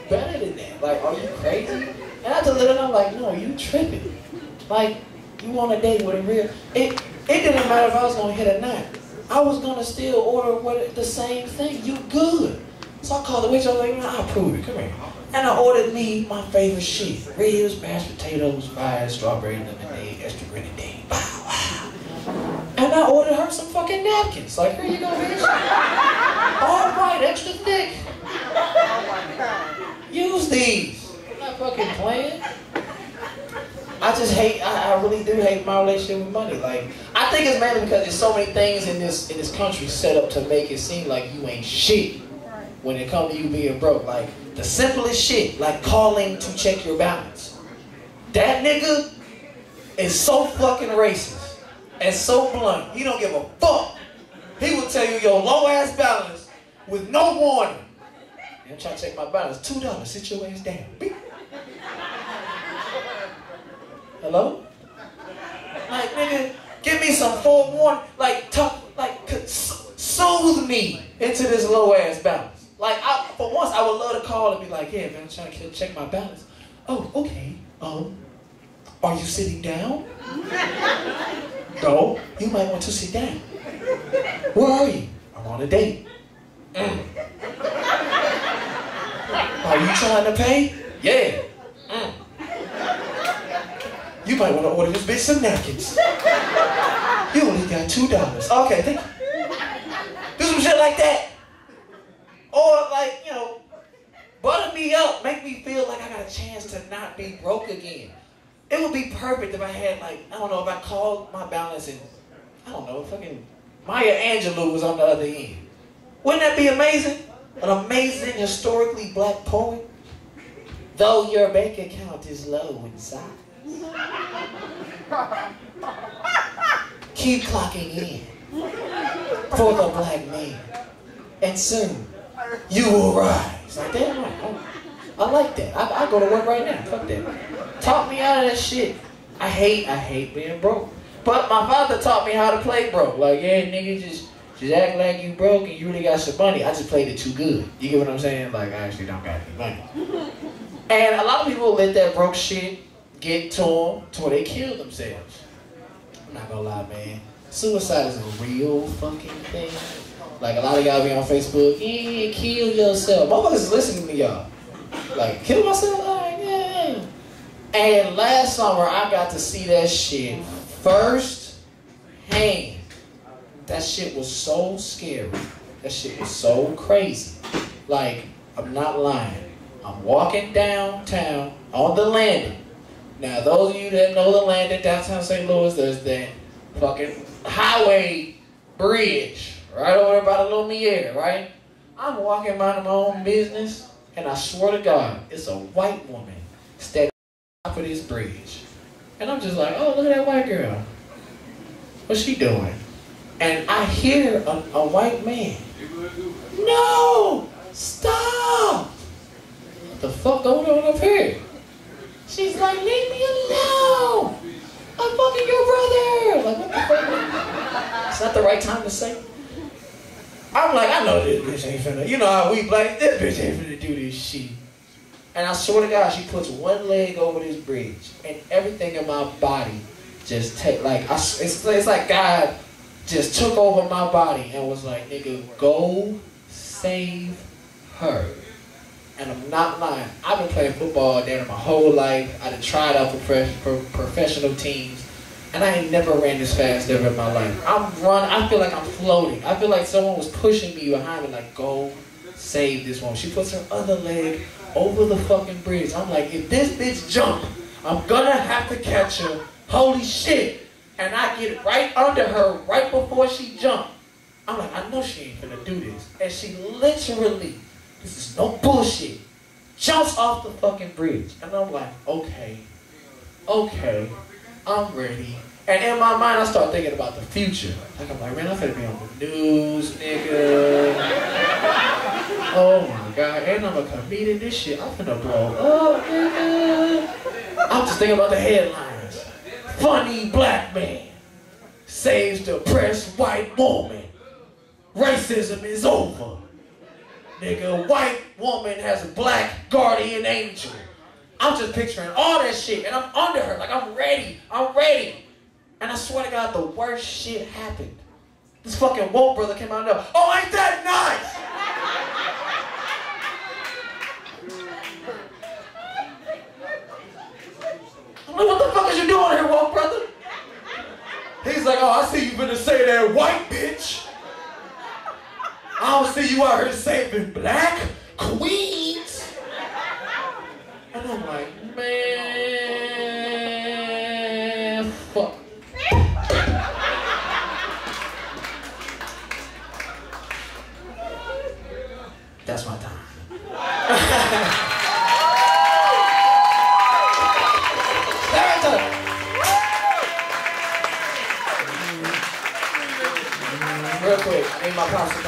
better than that. Like, are you crazy? And I to let her know, like, no, you tripping. Like, you want a date with a real... It, it didn't matter if I was going to hit or not. I was going to still order what the same thing. You good. So I called the waitress. I was like, no, I approve it. Come here. And I ordered me my favorite shit. Ribs, mashed potatoes, fries, strawberry lemonade, extra grenadine. Wow, wow. And I ordered her some fucking napkins. Like, here you go, bitch. All right, extra thick. Use these. Fucking playing. I just hate. I, I really do hate my relationship with money. Like, I think it's mainly because there's so many things in this in this country set up to make it seem like you ain't shit when it comes to you being broke. Like the simplest shit, like calling to check your balance. That nigga is so fucking racist and so blunt. He don't give a fuck. He will tell you your low ass balance with no warning. I'm trying to check my balance. Two dollars. Sit your ass down. Beep. Hello? Like nigga, give me some forewarning. Like talk. Like soothe me into this low ass balance. Like I, for once, I would love to call and be like, "Yeah, man, I'm trying to check my balance." Oh, okay. Um, are you sitting down? no. You might want to sit down. Where are you? I'm on a date. Mm. Are you trying to pay? Yeah. Mm. You might want to order this bitch some napkins. You only got two dollars. Okay, thank you. Do some shit like that. Or like, you know, butter me up, make me feel like I got a chance to not be broke again. It would be perfect if I had like, I don't know, if I called my balance and I don't know, fucking Maya Angelou was on the other end. Wouldn't that be amazing? An amazing historically black poet. Though your bank account is low in size. Keep clocking in for the black man. And soon you will rise. Like. I, I like that. I, I go to work right now. Fuck that. Talk me out of that shit. I hate, I hate being broke. But my father taught me how to play broke. Like, yeah, nigga, just just act like you broke and you really got some money. I just played it too good. You get what I'm saying? Like, I actually don't got any money. And a lot of people let that broke shit get to them to where they kill themselves. I'm not gonna lie, man. Suicide is a real fucking thing. Like a lot of y'all be on Facebook, yeah, kill yourself. Motherfuckers is listening to y'all. Like, kill myself? Like, yeah. And last summer, I got to see that shit first hand. That shit was so scary. That shit was so crazy. Like, I'm not lying. I'm walking downtown on the landing. Now, those of you that know the landing downtown St. Louis, there's that fucking highway bridge right over by the Lumiere, right? I'm walking minding my own business, and I swear to God, it's a white woman standing on top of this bridge. And I'm just like, oh, look at that white girl. What's she doing? And I hear a, a white man. No! Stop! What the fuck going on up here? She's like, leave me alone! I'm fucking your brother! Like, what the fuck? It's not the right time to say. I'm like, I know this bitch ain't finna, you know how we black, this bitch ain't finna do this shit. And I swear to God, she puts one leg over this bridge, and everything in my body just take, like, I, it's, it's like God just took over my body and was like, nigga, go save her. And I'm not lying. I've been playing football there my whole life. I done tried out for, for professional teams. And I ain't never ran this fast ever in my life. I'm run. I feel like I'm floating. I feel like someone was pushing me behind me like, go save this woman. She puts her other leg over the fucking bridge. I'm like, if this bitch jump, I'm gonna have to catch her. Holy shit. And I get right under her right before she jumped. I'm like, I know she ain't gonna do this. And she literally this is no bullshit. Jumps off the fucking bridge. And I'm like, okay, okay, I'm ready. And in my mind, I start thinking about the future. Like, I'm like, man, I'm gonna be on the news, nigga. Oh my God, and I'm a comedian, this shit, I'm gonna blow up, nigga. I'm just thinking about the headlines. Funny black man saves depressed white woman. Racism is over. Nigga, a white woman has a black guardian angel. I'm just picturing all that shit, and I'm under her, like I'm ready, I'm ready. And I swear to God, the worst shit happened. This fucking woke brother came out and go, oh, ain't that nice? I'm like, what the fuck is you doing here, woke brother? He's like, oh, I see you finna say that white bitch. Don't see you out here saving black queens. And I'm like, man,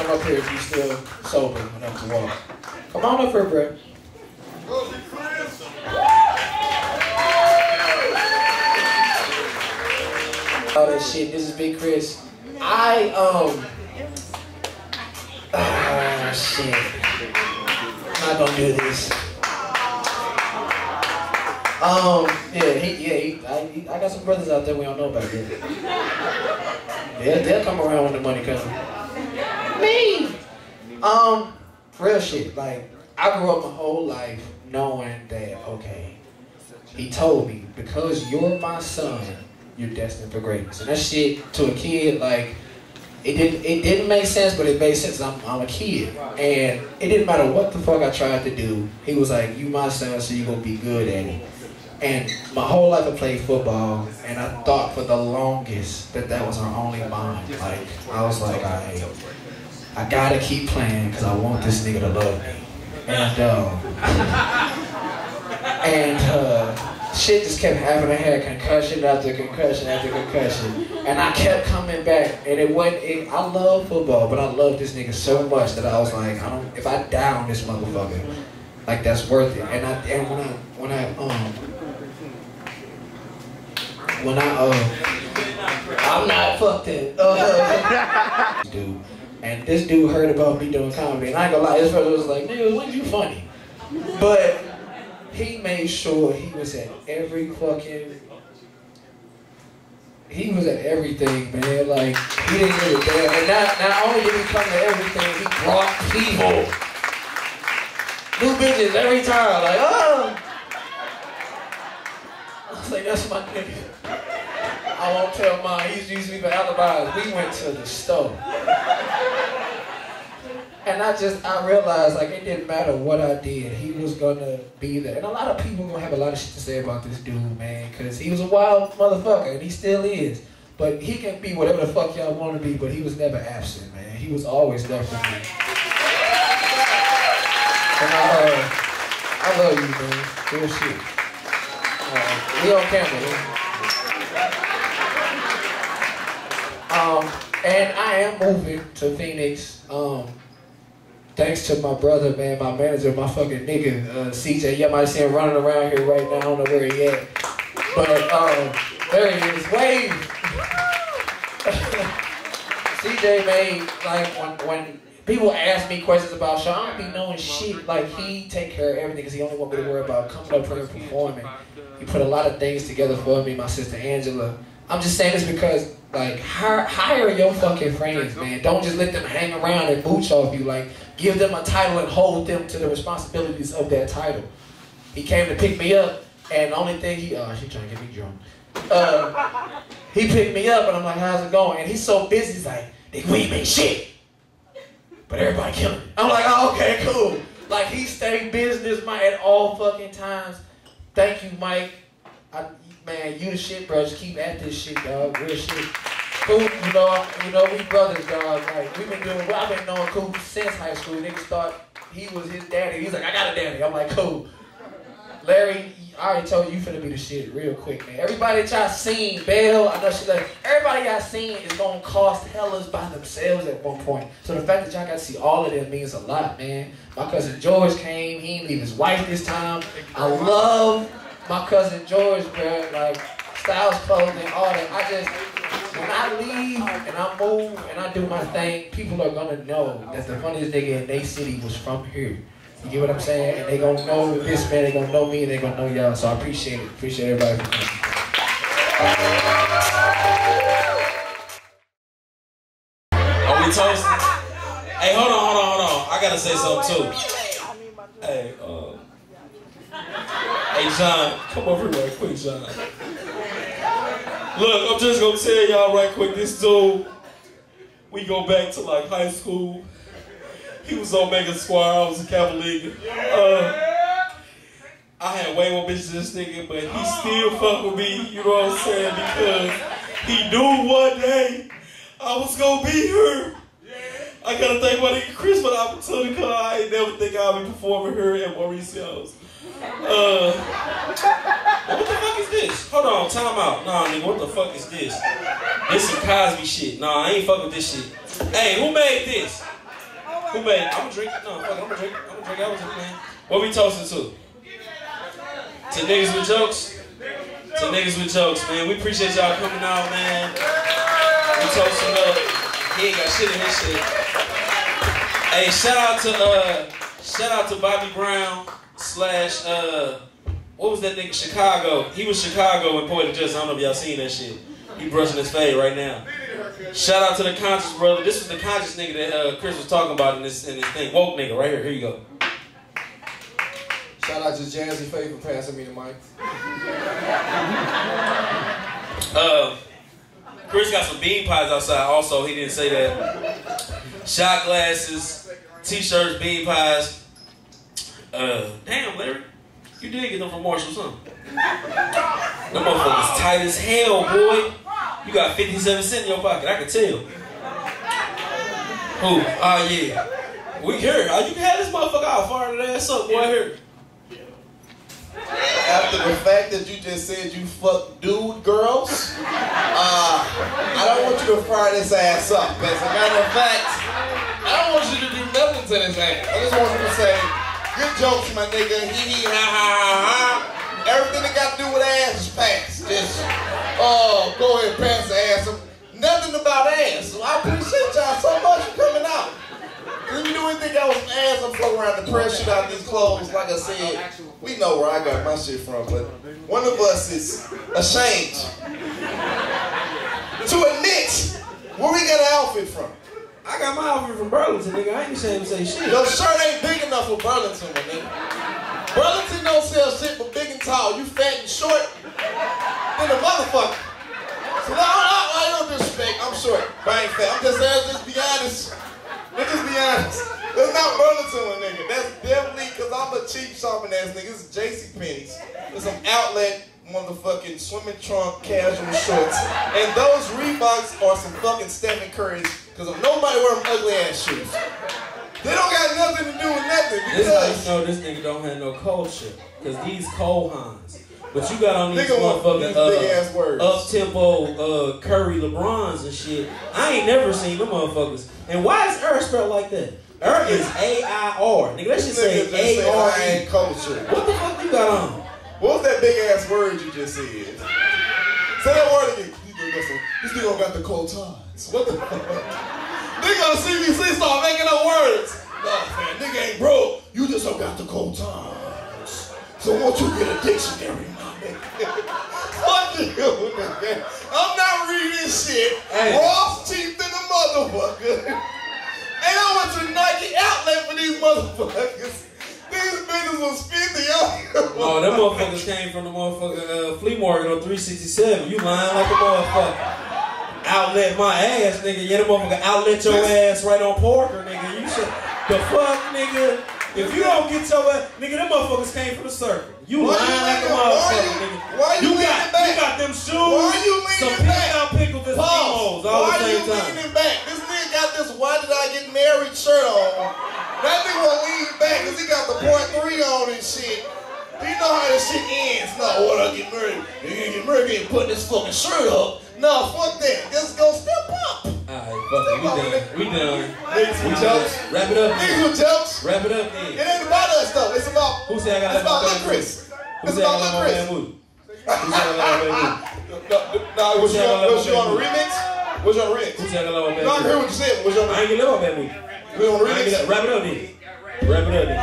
come up here if you're still sober enough to walk. Come on up here, bro. All that shit. This is Big Chris. I um. Ah shit. I'm not gonna do this. Um. Yeah. He. Yeah. He, I, he, I got some brothers out there we don't know about yet. They'll, they'll come around when the money comes. Um. Real shit. Like I grew up my whole life knowing that okay. He told me because you're my son, you're destined for greatness. And that shit to a kid like it didn't it didn't make sense, but it made sense. I'm I'm a kid, and it didn't matter what the fuck I tried to do. He was like, "You my son, so you gonna be good at it." And my whole life I played football, and I thought for the longest that that was our only bond. Like I was like, I, I gotta keep playing because I want this nigga to love me. And um, and uh, shit just kept happening. I had concussion after concussion after concussion, and I kept coming back. And it wasn't. It, I love football, but I love this nigga so much that I was like, I don't. If I on this motherfucker, like that's worth it. And I and when I when I um when I uh I'm not fucked it. Uh, dude. And this dude heard about me doing comedy, and I ain't gonna lie, his brother was like, nigga, when you funny? But he made sure he was at every fucking he was at everything, man. Like he didn't give a damn. And not not only did he come to everything, he brought people. Oh. New bitches every time, like, oh I was like, that's my nigga. I won't tell mine. He's me for alibis. We went to the store. And I just, I realized, like, it didn't matter what I did. He was gonna be there. And a lot of people gonna have a lot of shit to say about this dude, man. Because he was a wild motherfucker, and he still is. But he can be whatever the fuck y'all want to be, but he was never absent, man. He was always there for me. And I, uh, I love you, man. Real shit. Uh, we on camera, man. Um, and I am moving to Phoenix. Um, thanks to my brother, man, my manager, my fucking nigga, uh, CJ. Y'all might see him running around here right now. I don't know where he at. But um, there he is. Wave. CJ made like when when people ask me questions about Sean, I don't be knowing shit. Like he take care of everything because he only want me to worry about coming up here and performing. He put a lot of things together for me. My sister Angela. I'm just saying this because like hire, hire your fucking friends, man. Don't just let them hang around and mooch off you. Like give them a title and hold them to the responsibilities of that title. He came to pick me up, and the only thing he oh she trying to get me drunk. Uh, he picked me up, and I'm like, how's it going? And he's so busy, he's like, nigga, we ain't make shit, but everybody killing. me. I'm like, oh, okay, cool. Like he stayed business, man, at all fucking times. Thank you, Mike. Man, you the shit, bro. Just keep at this shit, dog. Real shit. Cool, you know, you know, we brothers, dog. Like we've been doing. Well, I've been knowing Cool since high school. Niggas thought he was his daddy. He's like, I got a daddy. I'm like, cool. Larry, I already told you you finna be the shit real quick, man. Everybody that y'all seen, Bell, I know she like, everybody y'all seen is gonna cost hellas by themselves at one point. So the fact that y'all got to see all of them means a lot, man. My cousin George came, he didn't leave his wife this time. I love my cousin George, bro. Like, Styles Clothing, all that. I just, when I leave and I move and I do my thing, people are gonna know that the funniest nigga in their city was from here. You get what I'm saying? And they gonna know this man, they gonna know me, and they gonna know y'all. So I appreciate it. Appreciate everybody for coming. Are we toasting? Hey, hold on, hold on, hold on. I gotta say something too. Hey, uh, hey, John, come over here right quick, John. Look, I'm just gonna tell y'all right quick. This dude, we go back to like high school. He was Omega Squire. I was a Cavalier. Uh, I had way more bitches than this nigga, but he still fuck with me. You know what I'm saying? Because he knew one day I was gonna be here. I gotta thank my nigga Chris for the opportunity because I ain't never think I'll be performing here at Mauricio's. Uh, what the fuck is this? Hold on, time out. Nah, nigga, what the fuck is this? This some Cosby shit. Nah, I ain't fuck with this shit. Hey, who made this? Who made it? I'm gonna drink. No, fuck, I'm gonna drink. I'm gonna drink. I was man. What we toasting to? To niggas with jokes? To niggas with jokes, man. We appreciate y'all coming out, man. We toasting up. He ain't got shit in his shit. Hey, shout out to uh, shout out to Bobby Brown slash uh, what was that nigga? Chicago. He was Chicago in Poetic Justice. I don't know if y'all seen that shit. He brushing his fade right now. Shout out to the conscious brother. This was the conscious nigga that uh, Chris was talking about in this in this thing. Woke nigga, right here. Here you go. Shout out to Jazzy Faye for passing me the mic. Uh, Chris got some bean pies outside. Also, he didn't say that. Shot glasses, t-shirts, bean pies. Uh, damn, Larry. You did get them from Marshalls, huh? Them motherfuckers tight as hell, boy. You got 57 cents in your pocket, I can tell. Who? Oh, yeah. We here. Oh, you can have this motherfucker out. Fire that ass up, boy. Here. After the fact that you just said you fuck dude girls, uh, I don't want you to fire this ass up. As a matter of fact, I don't want you to do nothing to this ass. I just want you to say, good jokes, my nigga. Hee hee ha ha ha ha. Everything that got to do with ass is past. Just, oh, go ahead, pass the ass. Nothing about ass. I appreciate y'all so much for coming out. If you do anything else ass, I'm fucking around to press shit out these clothes. Like I said, we know where I got my shit from, but one of us is ashamed to admit where we got our outfit from. I got my outfit from Burlington, nigga. I ain't ashamed to say shit. Your shirt ain't big enough for Burlington, nigga. Burlington don't sell shit for big and tall. You fat and short, then a motherfucker. So no, no, I don't disrespect. I'm short, but I ain't fat. I'm just saying, just be honest. Let's just be honest. That's not Burlington, nigga. That's definitely because I'm a cheap shopping ass nigga. This is JC Penney's. It's some outlet motherfucking swimming trunk casual shorts. And those Reeboks are some fucking Stephen Curry's because nobody wear them ugly ass shoes. They don't got nothing to do with nothing This how you because know this nigga don't have no culture. Cause these cold hands. But you got on these Nigga motherfucking uh, up tempo uh, Curry LeBrons and shit. I ain't never seen them motherfuckers. And why is Er spelled like that? Er is A I R. Nigga, that should say A R E. culture. What the fuck you got on? What was that big ass word you just said? Say that word again. This nigga This nigga got the cold times. What the fuck? Nigga on CBC start making up words. No, man, nigga ain't broke. You just don't got the cold times. So won't you get a dictionary, my nigga? Fuck you, nigga. I'm not reading shit. Hey. Ross cheap than a motherfucker. And I went to Nike outlet for these motherfuckers. These bitches was 50 out. Oh, them motherfuckers came from the motherfucking uh, flea market on 367. You lying like a motherfucker. Outlet my ass, nigga. Yeah, the motherfucker outlet your ass right on Parker, nigga. You should. The fuck, nigga? If you don't get your ass, nigga, them motherfuckers came from the circle. You Why lying you like a motherfucker, you- nigga. why you got, leaning back? you got them shoes, Why you leaning some back? picked out pickles and Pause. Eskimos all Why the you same time. leaning back? This nigga got this why did I get married shirt on. That nigga was leaning back because he got the point three on and shit. You know how this shit ends. No, what I get married. You get married, you ain't putting this fucking shirt up. No, fuck that. Just go step up. Alright, fuck it. We done. We done. Niggas We with done. jokes. Wrap it up. Niggas Then. with jokes. Wrap it up It ain't about us though. It's about Who said I got it's about that Lil Chris. It's about got Lil Chris. Who said I got my man movie? No, no, was you on, was you on a remix? Was you on a remix? Who said I got my man No, I heard what you said. Was you on I a ain't get love that movie. we on a I remix? Wrap it up then. Wrap it up then.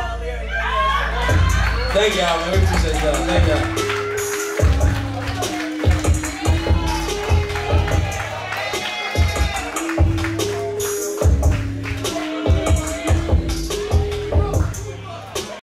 Thank y'all, man. We appreciate y'all. Thank y'all.